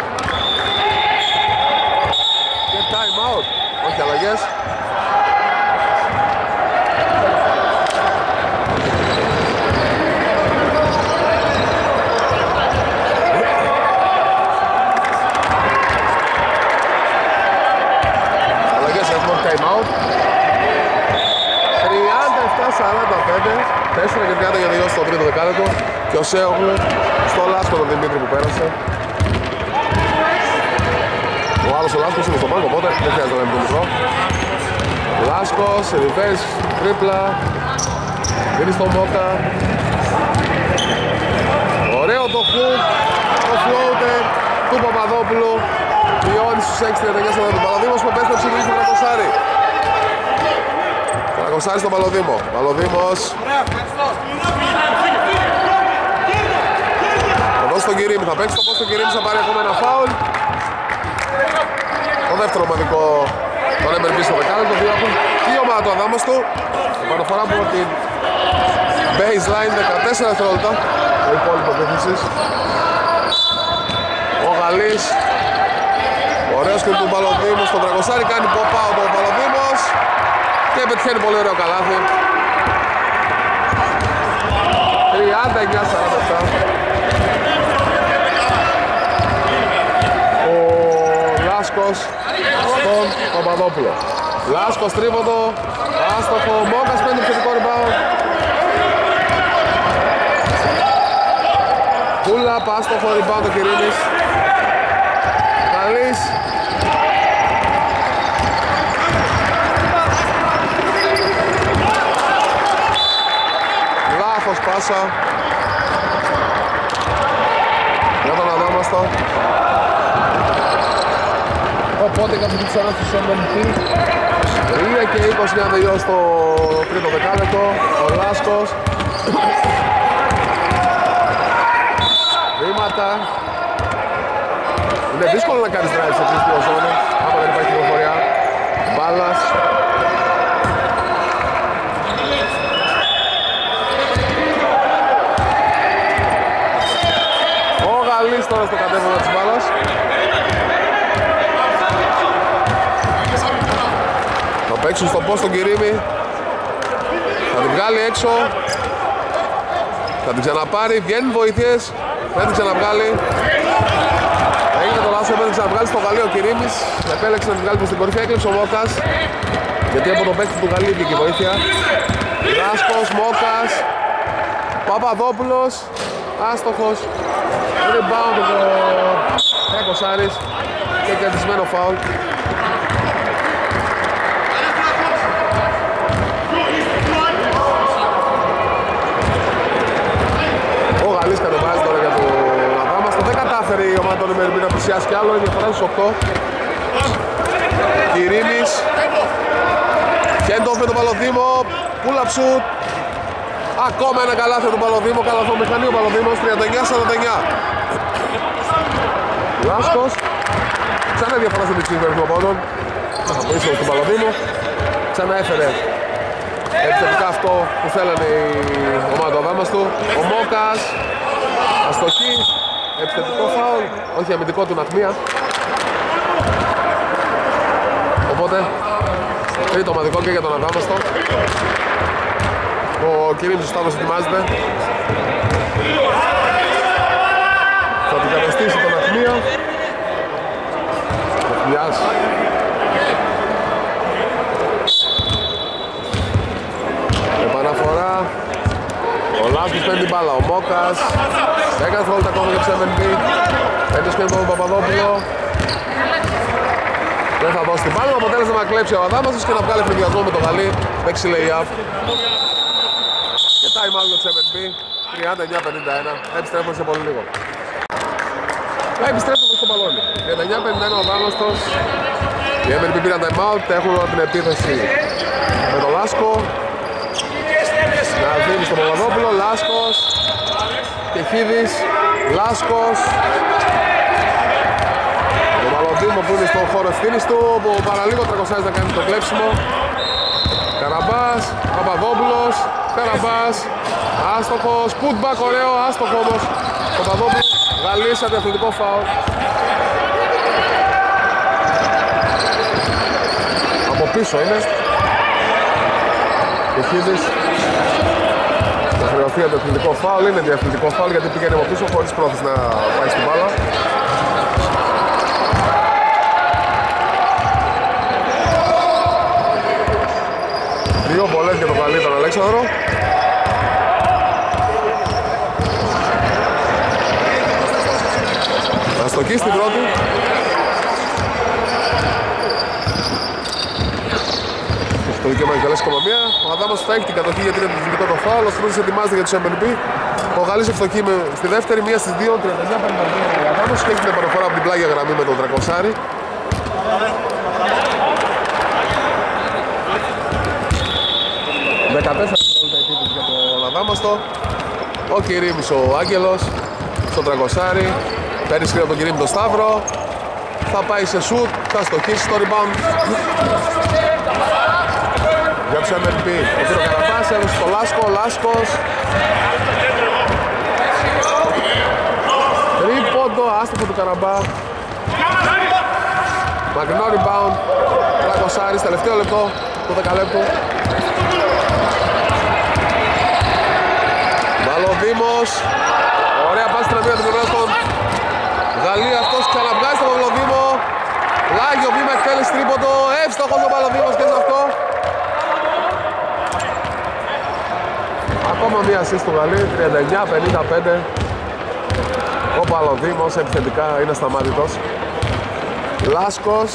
Και time out. Όχι αλλαγές. Αλλαγές έχουμε time out. 37-45. 4 και 30 για τελειώσει το τρίτο δεκάλεπτο. Και ο Σέογλου στο Λάσκο τον Δημήτρη που πέρασε. Ο άλλος ο Λάσκος είναι στο πάγκο, οπότε δεν χρειάζεται να λέμε το μικρό. Λάσκος, reverse, τρίπλα. Δίνει στο Μόκα. Ωραίο το hook, το floater του Παπαδόπουλου. Μειώνει στους 6-39 στον του Παλαδήμος που πέφτει ψηλή στον Τρακοσάρη. Τρακοσάρη στον Παλοδήμο. Παλοδήμος. Θα δώσει τον Κυρίμη, θα παίξει το πώς τον Κυρίμη θα πάρει ακόμα ένα φάουλ. Το δεύτερο ομαδικό τον MLB στο δεκάλεπτο, δύο έχουν και η ομάδα του Αδάμαστο. Επαναφορά από την baseline 14 δευτερόλεπτα. Το υπόλοιπος επίθεσης. Ο Γαλλής. Ωραίος και του Παλοδήμου στον Τραγωσάρι κάνει pop-out ο Παλοδήμος και πετυχαίνει πολύ ωραίο καλάθι. 39-47. Ο Λάσκος στον Παπαδόπουλο. Λάσκος τρίποντο, άστοχο, Μόκας παίρνει επιθετικό rebound. Κούλα, άστοχο rebound ο Κυρίμης. Καλής. Λάθος πάσα. Για τον Αδάμαστο. Οπότε καθηγητή ξανά στους MMP. 3 και 20 για να τελειώσει το τρίτο δεκάλεπτο. Ο Λάσκος. Βήματα. Είναι δύσκολο να κάνεις drive σε τρεις δύο ζώνες. Άμα δεν υπάρχει κυκλοφορία. Μπάλας. Ο Γαλλής τώρα στο κατέβασμα της μπάλας. Παίξουν στο post τον Κυρίμη. Θα την βγάλει έξω. Θα την ξαναπάρει. Βγαίνουν βοήθειες. Δεν την ξαναβγάλει. Έγινε το λάθος, έπαιρνε να βγάλει στο Γαλλίο ο Κυρίμης, επέλεξε να τη βγάλει προς την κορυφή, έκλειψε ο Μόκας γιατί από τον παίκτη του Γαλλίου βγήκε η βοήθεια Λάσκος, Μόκας Παπαδόπουλος άστοχος rebound το Έκος Άρης και κερδισμένο φάουλ Ο Γαλλής κατεβάζει τώρα για το Αδάμαστο δεν κατάφερε η ομάδα των Ιμερμπή να πλησιάσει κι άλλο, η διαφορά στους 8 Κυρίνης Κέντοφ με τον Παλοδήμο, pull-up shoot. Ακόμα ένα καλάθι του Παλοδήμος, καλαθό μηχανή ο Παλοδήμος, 39-49 Λάσκος. Ξανά διαφορά στην τυξή του αριθμό πόντων. Πίσω στον Παλοδήμο. Ξανά έφερε. Επιθετικά αυτό που θέλανε η ομάδα του. Αδάμαστου Ο Μόκας. Αστοχή Επιθετικό φάουλ Όχι αμυντικό του Ναχμία Οπότε Τρίτο ομαδικό και για τον Αδάμαστο. Ο Κυρίμς ο Σταύρος ετοιμάζεται. Θα την καταστήσει τον Αχμία. Αχμιάς. Επαναφορά. Ο Λάσκος παίρνει την μπάλα. Ο Μόκας. Έκανε φόλτα ακόμα για τους MNP. Έντος και τον Παπαδόπουλο. Δεν θα δώσει την μπάλα, αποτέλεσμα να κλέψει ο Αδάμασος και να βγάλει φρυγιασμό με το Γαλλί, παίξει lay-up. Και time out για τους MNB, 39-51, επιστρέφουμε σε πολύ λίγο. Επιστρέφουμε στο μπαλόνι. 39-51 ο Δάμαστος, οι MNB πήραν time out, έχουν όλη την επίθεση με τον Λάσκο. Να δίνει στον Παπαδόπουλο, Λάσκος, Κεχίδης, Λάσκος, Δήμο που είναι στον χώρο ευθύνης του που παραλίγο τρακοσάζει να κάνει το κλέψιμο. Καραμπάς, Παπαδόπουλος, Καραμπάς Άστοχος, putback ωραίο, άστοχος όμως. Παπαδόπουλος, Γαλλής, αντιαθλητικό φάουλ. Από πίσω είναι. Κεχίδης θα χρεωθεί αντιαθλητικό φάουλ, είναι αντιαθλητικό φάουλ γιατί πήγαινε από πίσω χωρίς πρόθεση να πάει στην μπάλα Δύο πολλές για τον καλή τον Αλέξανδρο. Αστοκή στην πρώτη. Το δικαίωμα για καλές οικονομία. Ο Αδάμος θα έχει την κατοχή γιατί είναι το δυτικό το φάουλ. Ο Στρούτης ετοιμάζεται για τους MNP. Ο Γαλλής ευστοχή με στη δεύτερη, μία στις δύο, 39-52 ο Αδάμος και έχει την επαναφορά από την πλάγια γραμμή με τον Τρακοσάρη. 14 δευτερόλεπτα επίπεδο για τον Αδάμαστο. Ο Κυρίμης ο Άγγελος στο Τραγκοσάρι. Παίρνει σκρίνο τον Κυρίμη τον Σταύρο. Θα πάει σε σουτ, θα στοχίσει στο rebound. Για τους MLP, ο Κύριος Καραπάς έδωσε στο Λάσκο, ο Λάσκος. Τρίποντο, άστοχο του Καραμπά. Μακρινό rebound. Τραγκοσάρης, τελευταίο λεπτό, το δεκαλέπτο. Βαλοδήμος Ωραία πάση στην αμήνα του πλευράς στον Γαλλία αυτός ξαναβγάζει στον Βαλοδήμο Λάγιο βήμα εκτέλεση τρίποντο Εύστοχος ο Βαλοδήμος και σε αυτό Ακόμα μία assist του Γαλλίου 39-55 Ο Βαλοδήμος επιθετικά είναι σταμάτητος Λάσκος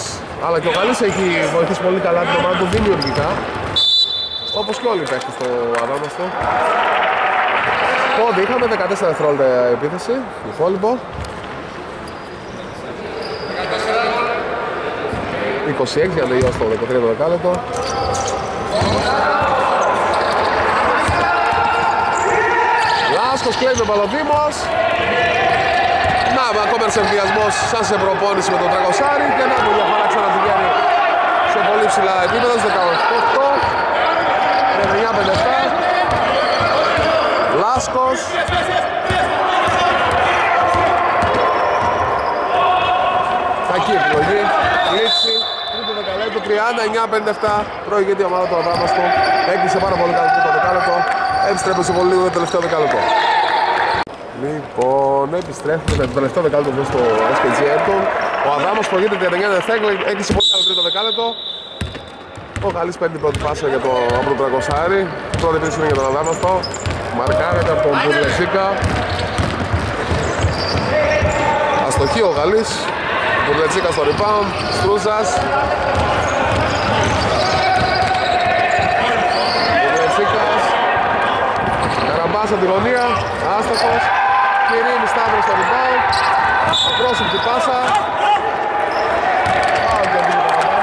αλλά και ο Γαλλής έχει βοηθήσει πολύ καλά την ομάδα του δημιουργικά όπως και όλοι οι παίκτες στο Αδάμαστο Πόντι, είχαμε 14 δευτερόλεπτα επίθεση, υπόλοιπο. 26 για να τελειώσει το 13 δεκάλεπτο. Λάσκος κλέβει ο Παλοδήμος. Να, ακόμα ένας εμβιασμός σαν σε προπόνηση με τον Τραγωσάρη και να μου διαφορά ξαναπηγαίνει σε πολύ ψηλά επίπεδα, 18-8. 39-57. Λάσκος. Κακή επιλογή. Λήξη Τρίτο δεκαλέπτο 39-57 Προηγείται η ομάδα του Αδάμαστο Έκλεισε πάρα πολύ καλό το δεκάλεπτο. Επιστρέφει σε πολύ λίγο το τελευταίο δεκάλεπτο Λοιπόν, επιστρέφουμε το τελευταίο δεκάλεπτο εδώ στο SKG Ayrton Ο Αδάμος προηγείται 39 δευτερόλεπτα, έκλεισε πολύ καλό τρίτο δεκάλεπτο. Ο Γαλλής παίρνει την πρώτη πάσα για το από τον Τραγωσάρη. Πρώτη επίθεση είναι για τον Αδάμαστο. Μαρκάρεται από τον Μπουρλεσίκα. Αστοχή ο Γαλλής. Μπουρλετσίκα στο rebound. Στρούζας. Μπουρλετσίκας. Καραμπάς από τη γωνία. Άστοχος. Κυρίμη Σταύρος στο rebound. Απρόσωπη πάσα. Πάω και την Καραμπά.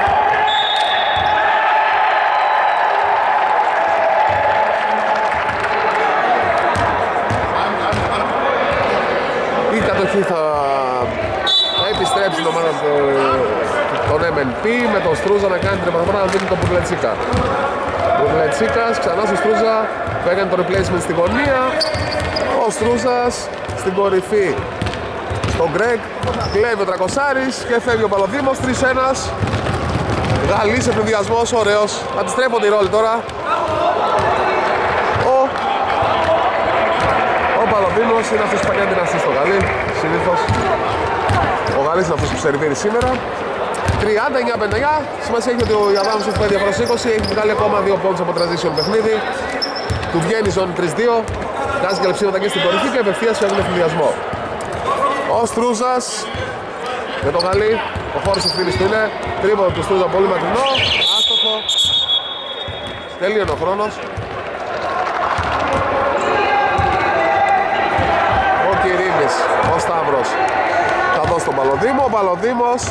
Η κατοχή θα θα επιστρέψει στην ομάδα του- των MNP με τον Στρούζα να κάνει την επαναφορά να δίνει τον Μπουρλετσίκα. Μπουρλετσίκας ξανά στο Στρούζα που έκανε το replacement στη γωνία. Ο Στρούζας στην κορυφή. Στον Γκρέγκ κλέβει ο Τρακοσάρης και φεύγει ο Παλοδήμος 3-1. Γαλλής εφηδιασμός, ωραίος. Αντιστρέφονται οι ρόλοι τώρα. Ο, ο Παλοδήμος είναι αυτός που θα κάνει την assist στο Γαλλί, συνήθως. Ο Γαλλής είναι αυτός που σερβίρει σήμερα. 39-59. Σημασία έχει ότι ο Ιαδάμος έχει πάει διαφορά στους 20. Έχει βγάλει ακόμα δύο πόντους από transition παιχνίδι. Του βγαίνει η ζώνη 3-2. Βγάζει κλεψίματα και στην κορυφή και απευθείας φεύγει εφηδιασμό. Ο Στρούζας με τον Γαλλί. Ο χώρος ευθύνης του είναι. Τρίποδο του Στρούζα πολύ μακρινό. Άστοχο. Τελείωνε ο χρόνος. Ο Κυρίμης, ο Σταύρος θα δώσει τον Παλοδήμο, ο Παλοδήμος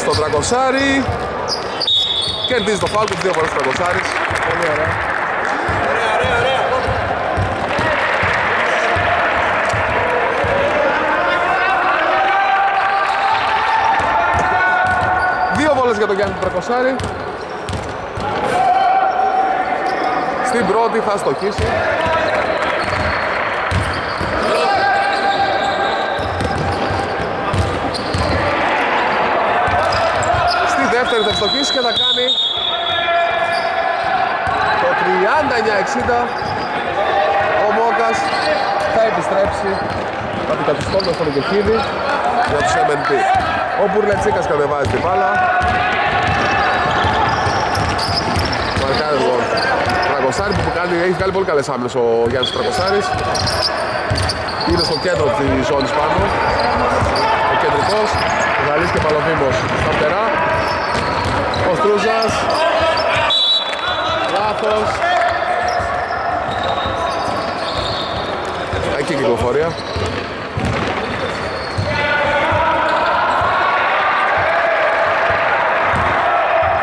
στον Τρακοσάρι κερδίζει το φάουλ του δύο φορές ο Τρακοσάρης πολύ ωραία για τον Γιάννη του Τρακοσάρη. Στην πρώτη θα στοχίσει. Στη δεύτερη θα ευστοχίσει και θα κάνει το 39-60 ο Μόκας θα επιστρέψει. Αντικαθιστώντας τον Ικεχίδη για τους MNP ο Μπουρλετσίκας κατεβάζει την μπάλα Μαρκάρει λοιπόν Τραγωσάρη που κάνει, έχει βγάλει πολύ καλές άμυνες ο Γιάννης Τραγωσάρης είναι στο κέντρο της ζώνης πάνω. Ο κεντρικός ο Γαλλής και Παλοδήμος στα φτερά. Ο Στρούζας. Λάθος. Εκεί κυκλοφορία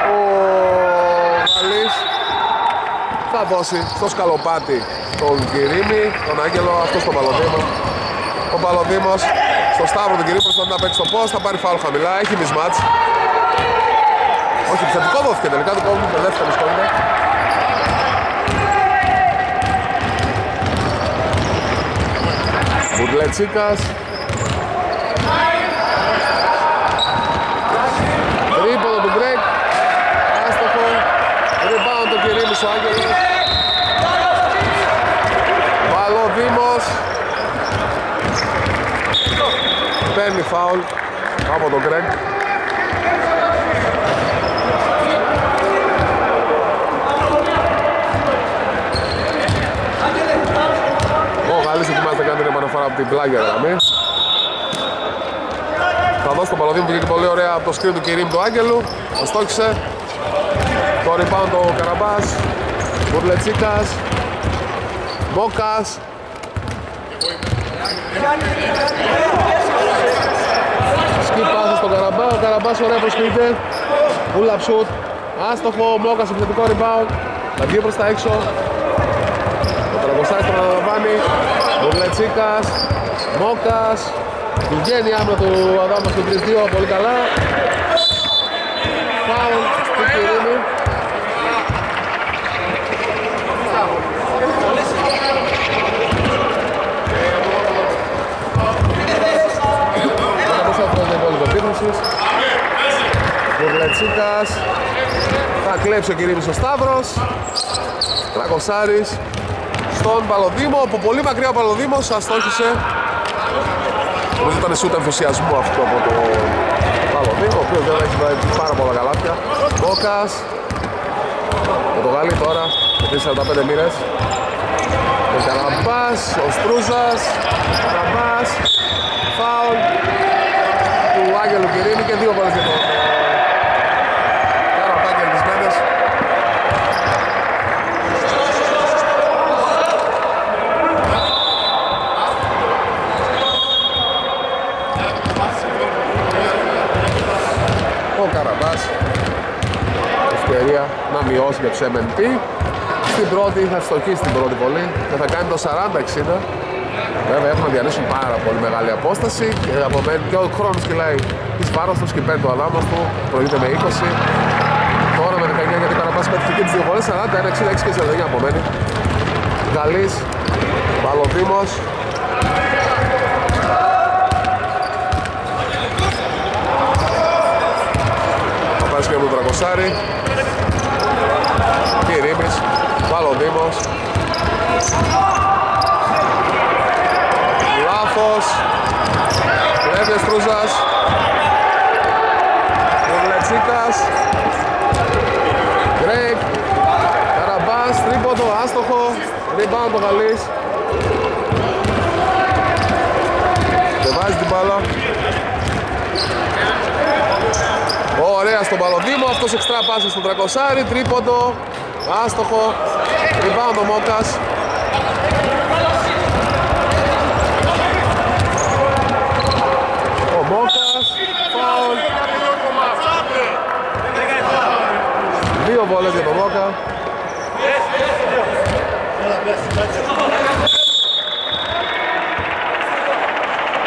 ο Γαλλής θα δώσει στο σκαλοπάτι τον Κυρίμη, τον Άγγελο, αυτός στον Παλοδήμο. Ο Παλοδήμος στο Σταύρο τον Κυρίμη προσπαθεί να παίξει το post, θα πάρει φάουλ χαμηλά, έχει mismatch. Όχι, επιθετικό δόθηκε τελικά, το κόβουμε, μπερδεύτηκαν οι σκόνια. Μπουρλετσίκας. Τρίποδο του Γκρέκ. Άστοχο. Rebound το Κυρίμης ο Άγγελος. Παλοδήμος. Παίρνει φάουλ από τον Γκρέκ. Ο Γαλλής ετοιμάζεται να κάνει την επαναφορά από την πλάγια γραμμή. Θα δώσει τον Παλαδίμο που βγήκε πολύ ωραία από το screen του Κυρίμ του Άγγελου. Το στόχισε. Το rebound ο Καραμπάς. Μπουρλετσίκας. Μόκας. Σκι πάσα στον Καραμπά. Ο Καραμπάς ωραία προσκρίνεται. Pull up shoot. Άστοχο. Μόκας επιθετικό rebound. Θα βγει προς τα έξω. Ο Τραγωστάκης τον αναλαμβάνει. Μπουρλετσίκας. Μόκας. Του βγαίνει η άμυνα του Αδάμου στο 3-2 πολύ καλά. Φάουλ του Κυρίμη. Πώς θα τρώνε υπόλοιπο επίθεσης. Μπουρλετσίκας. Θα κλέψει ο Κυρίμης ο Σταύρος. Τρακοσάρης στον Παλοδήμο, από πολύ μακριά ο Παλοδήμος αστόχησε Νομίζω ήταν σούτ ενθουσιασμού αυτό από το Παλωδί, ο οποίος δεν έχει βάλει πάρα πολλά καλάθια. Μπόκας, το Γάλλη τώρα, με 45 μοίρες. Ο Καραμπάς, ο Στρούζας, ο Καραμπάς, φάουλ του Άγγελου Κυρίνη και δύο βόλες για τον Καραμπά κερδισμένες. Ο Καραμπάς ευκαιρία να μειώσει για τους MNP στην πρώτη θα ευστοχίσει την πρώτη βολή και θα κάνει το 40-60 Βέβαια έχουν να διανύσουν πάρα πολύ μεγάλη απόσταση και, απομένει, και ο χρόνος κυλάει της βάρος τους και παίρνει το αδάμος του προηγείται με 20 Τώρα με 19 γιατί ο Καραμπάς πέτυχε και τις δύο βολές 41, 66 και 49 απομένει. Γαλλής, Παλοδήμος Θα πάρει και το τρακοσάρι Κυρίμης, Παλοδήμος Λάθος. Βλέπει Στρούζας Ρουλετσίκας Γκρέκ Καραμπάς, τρίποντο, άστοχο. Rebound το Γαλλής. Δεν βάζει την μπάλα. Ωραία στον Παλοδήμο, αυτός εξτρά πάση στον Τρακοσάρι, τρίποντο, άστοχο, rebound ο Μόκας. Ο Μόκας, φάουλ. Δύο βόλες για τον Μόκα.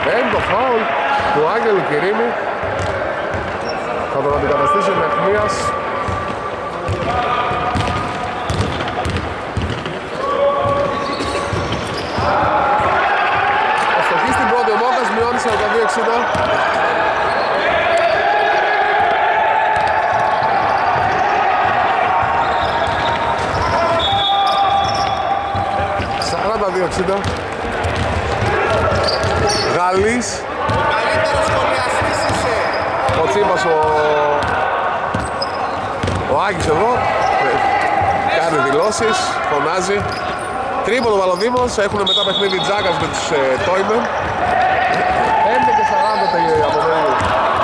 Δεν το φάουλ του Άγγελου Κυρίμη θα τον αντικαταστήσει με Αχμίας Αστοχή στην πρώτη ο Μόκας μειώνει 42-60 42-60 Γαλλής ο Τσίπας ο, ο Άκης εδώ. Ε, κάνει δηλώσεις, φωνάζει. Τρίποντο Βαλοδήμος, έχουν μετά παιχνίδι Τζάκας με τους ε, Τόιμεν. 5 και 40 τελειώσει από το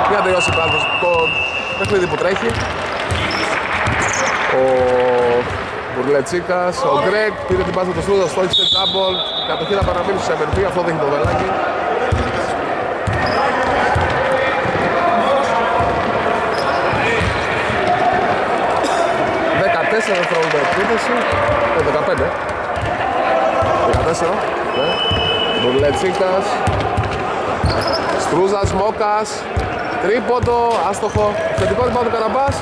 για να τελειώσει πάντως το παιχνίδι που τρέχει. Ο Μπουρλετσίκας, ο Γκρέκ πήρε την πάση του Στρούδα, στόχισε τζάμπολ. Κατοχή θα παραμείνει στους MNP, αυτό δείχνει το βελάκι. Τέσσερα δευτερόλεπτα επίθεση, ε, 15. 14, ναι. Μπουρλετσίκας, Στρούζας, Μόκας, τρίποντο, άστοχο, θετικό rebound του Καραμπάς.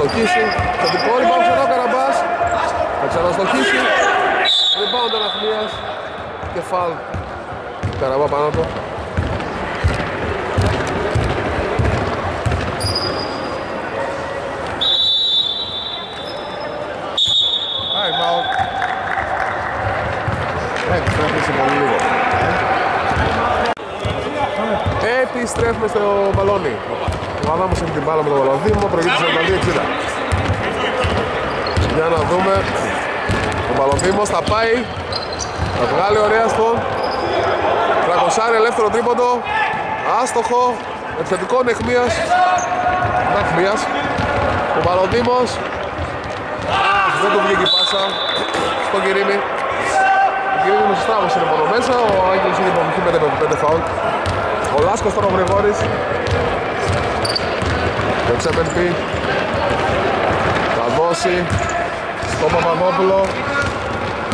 Θα στοχίσει, θετικό rebound ξανά ο Καραμπάς. Θα ξαναστοχίσει. Rebound Αναχμίας και φαλ. Καραμπά πάνω του. Time out. Επιστρέφουμε σε πολύ λίγο. Επιστρέφουμε στο μπαλόνι. Ο Αδάμος έχει την μπάλα με τον Βαλαδίμο, προηγείται 42-60. Για να δούμε. Ο Μπαλονδήμος θα πάει. Θα βγάλει ωραία στον. Τρακοσάρι ελεύθερο τρίποντο. Άστοχο. Επιθετικό Νεχμίας. Νεχμίας. Ο Μπαλονδήμος. Αχ, δεν του βγήκε η πάσα. Στο Κυρίμι. Ο Κυρίμι με στράβος είναι μόνο μέσα. Ο Άγγελος είναι υπομονή 5 με 5 φάουλ. Ο Λάσκος τώρα ο Γρηγόρης. Το Τσέπενπι. Θα δώσει στο Παπαδόπουλο.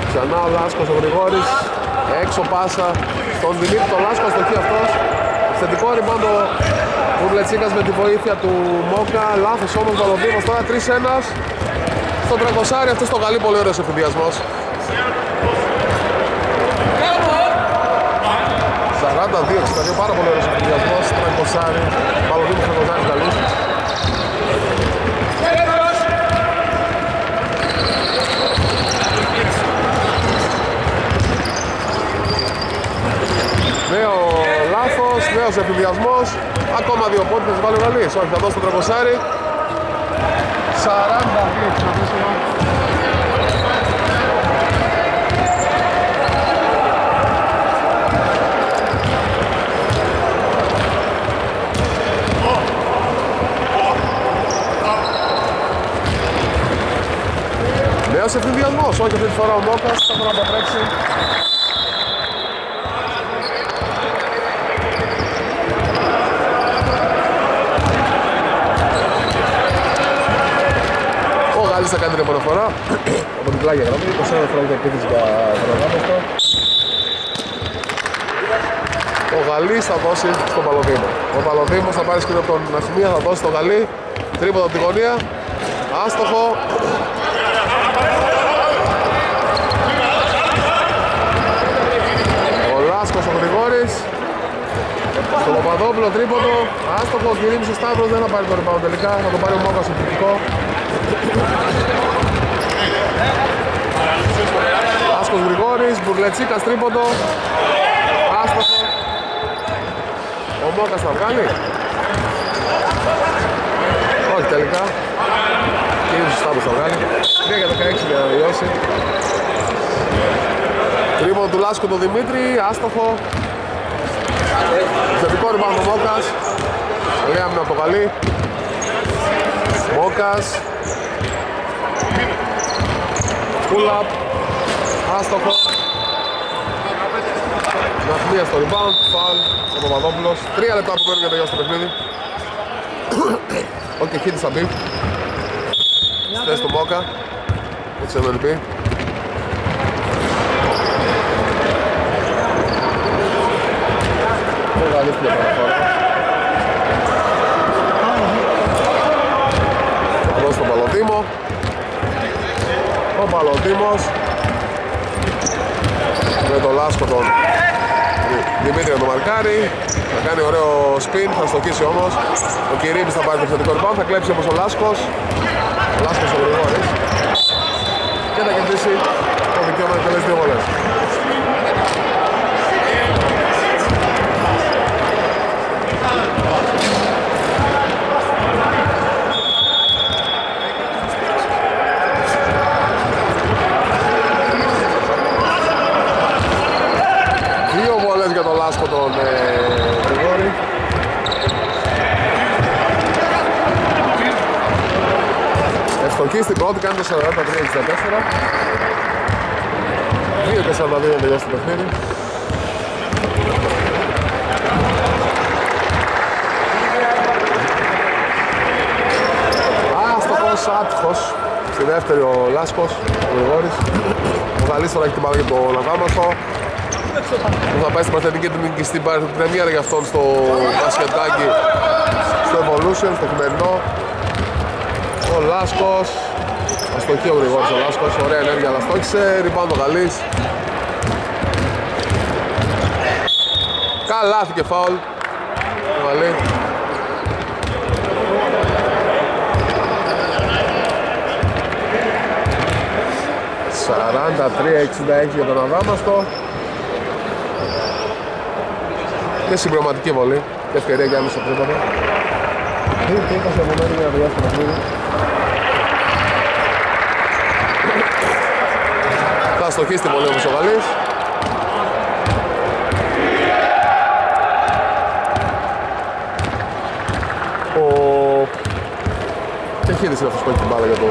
Ξανά ο Λάσκος ο Γρηγόρης. Έξω πάσα στον Δημήτρη. Το Λάσκο αστοχεί αυτός. Θετικό ριμπάντο ο Μπλετσίκας με τη βοήθεια του Μόκα. Λάθος όμως Βαλοδίμος τώρα 3-1. Στον Τρακοσάρι αυτός στο καλή πολύ ωραίος εφηδιασμός. 42-62 πάρα πολύ ωραίος εφηδιασμός. Τρακοσάρι. Βαλοδίμος Τρακοσάρι καλής. Νέο λάθος, νέος εφηδιασμός. Ακόμα δύο πόντες θα βάλει ο Γαλλής. Όχι, θα δώσει το τρεποσάρι. 40 Νέος εφηδιασμός, όχι αυτή τη φορά ο Μόκας, θα μπορεί να το τρέξει. Ο Γάλλης θα κάνει την επόμενη φορά. <coughs> Από την πλάγια γραμμή, 21 δευτερόλεπτα επίθεση για τον Αγάπευτο. Ο Γαλλής θα δώσει στον Παλοδήμο. Ο Παλοδήμος θα πάρει σκηνή από τον Αχμία, θα δώσει στον Γαλλή. Τρίποδο από τη γωνία. Άστοχο. Ο Λάσκος ο Γρηγόρης. Στο Παπαδόπουλο τρίποδο. Άστοχο. Ο Κυρίμης ο Σταύρος δεν θα πάρει το rebound τελικά. Θα το πάρει ο Μόκας ο κριτικό. Άσκος Γρηγόρης, Μπουρλετσίκας τρίποντο. Άστοχο Ο Μόκας θα βγάλει. Όχι τελικά. Κύριος ο Στάμπος θα βγάλει. 3 για 16 για να τελειώσει Τρίποντο του Λάσκου του Δημήτρη, άστοχο. Θετικό rebound ο Μόκας. Καλή άμυνα από το καλή Μόκας Pull up. Άστοχο Ναθμία στο rebound, foul ο Παπαδόπουλος. Τρία λεπτά που παίρνει για τελειώσει το παιχνίδι. Ο Κεχίδης θα μπει Στη θέση του Μόκα Έτσι MLP Μεγάλη στην επαναφορά Θα δώσει τον Παλωτήμο Ο Παλωτήμος με τον Λάσκο τον Δημήτρη να τον μαρκάρει. Θα κάνει ωραίο spin, θα στοχίσει όμως. Ο Κυρίμπης θα πάρει το επιθετικό rebound θα κλέψει όμως ο Λάσκος ο Λάσκος ο Γρηγόρης. Και θα κερδίσει το δικαίωμα να εκτελέσει δύο βολές Δύο βολές για τον Λάσκο τον ε, Γρηγόρη. Ευστοχή στην πρώτη, κάνει το 43-64. 2 και 42 να τελειώσει το παιχνίδι. Άστοχος, άτυχος. Στη δεύτερη ο Λάσκος, ο Γρηγόρης. Ο Γαλλής τώρα έχει την μπάλα για το Λαδάμαστο που θα πάει στην παθητική του και στην πρεμιέρα για αυτόν στο μπασκετάκι στο Evolution, στο χειμερινό ο Λάσκος. Αστοχεί ο Γρηγόρης ο Λάσκος, ωραία ενέργεια αλλά στόχισε, rebound ο Γαλλής. Καλάθι και φάουλ. Ο Γαλλής. Σαράντα τρία, εξήντα έξι για τον Αδάμαστο. Και συμπληρωματική βολή. Και ευκαιρία για άμεσο τρίποδο. Δύο και 20 απομένει για να τελειώσει το παιχνίδι. Θα στοχίσει την βολή όμως ο Γαλλής. Ο Κεχίδης είναι αυτός που έχει την μπάλα για το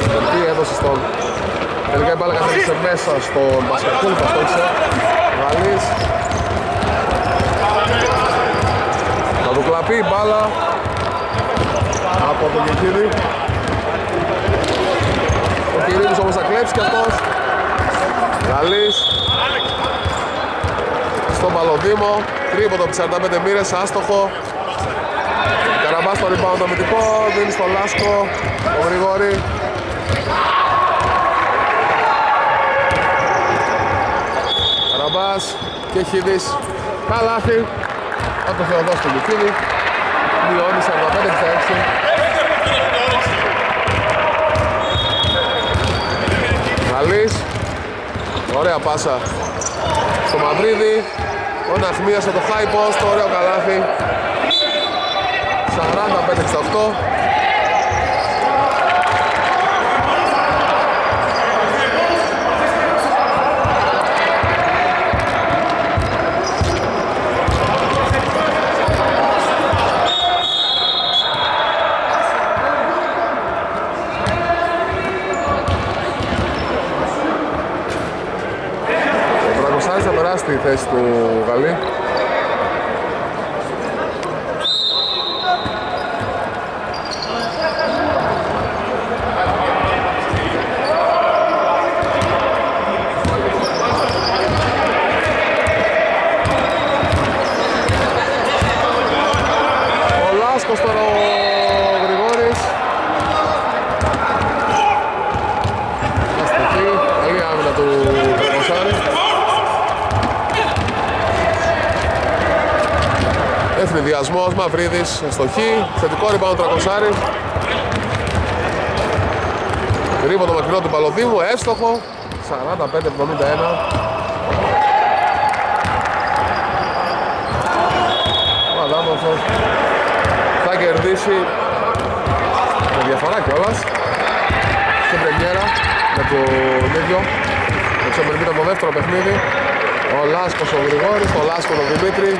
Σιντελτή, έδωσε στον... Τελικά η μπάλα καθόρισε μέσα στον Μπασκετούλ, θα στόχισε. Γαλλής, Θα του κλαπεί η μπάλα από τον Κεκίδη. Ο Κυρίδης όμως θα κλέψει και αυτός. Γαλλής. Στον Παλοδήμο. Τρίποδο από 45 μοίρες, άστοχο. Καραμπάς στο rebound το αμυντικό, δίνει στο Λάσκο, το Γρηγόρη. Καραμπάς και Χίδης. Καλάθι. Από το Θεοδός του Λουκίδη. Μειώνει 45-66. Γαλλής. Ωραία πάσα στο Μαυρίδη. Ο Ο Ναχμίας το high post, το ωραίο καλάθι. 45-68. Ο Δραγωσάρης θα περάσει στη θέση του Γαλλή. Ο Λάσκος τώρα ο Γρηγόρης. Αστική, καλή άμυνα του Δραγωσάρη. Εθνιδιασμός, Μαυρίδης, στοχή, θετικό rebound Τρακοσάρη. Γρήγορο το μακρινό του Παλοδήμου, εύστοχο, 45-71. Ο Αδάμοφος θα κερδίσει με διαφορά κιόλας στην πρεμιέρα με τον ίδιο με τους Εμπερμίτα το δεύτερο παιχνίδι ο Λάσκος ο Γρηγόρης, ο Λάσκος ο Δημήτρη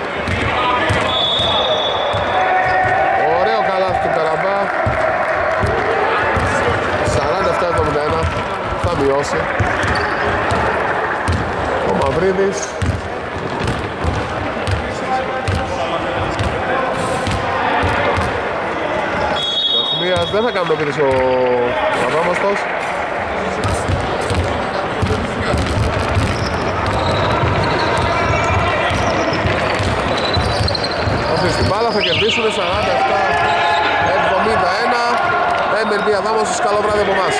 Ωραίο καλάθι του Καραμπά 47-71 θα μειώσει ο Μαυρίδης. Ναχμίας δεν θα κάνουμε επίθεση ο Αβράμαστος Αυτή στην μπάλα θα κερδίσουν 47-71 MLB Αδάμωσος, καλό βράδυ από εμάς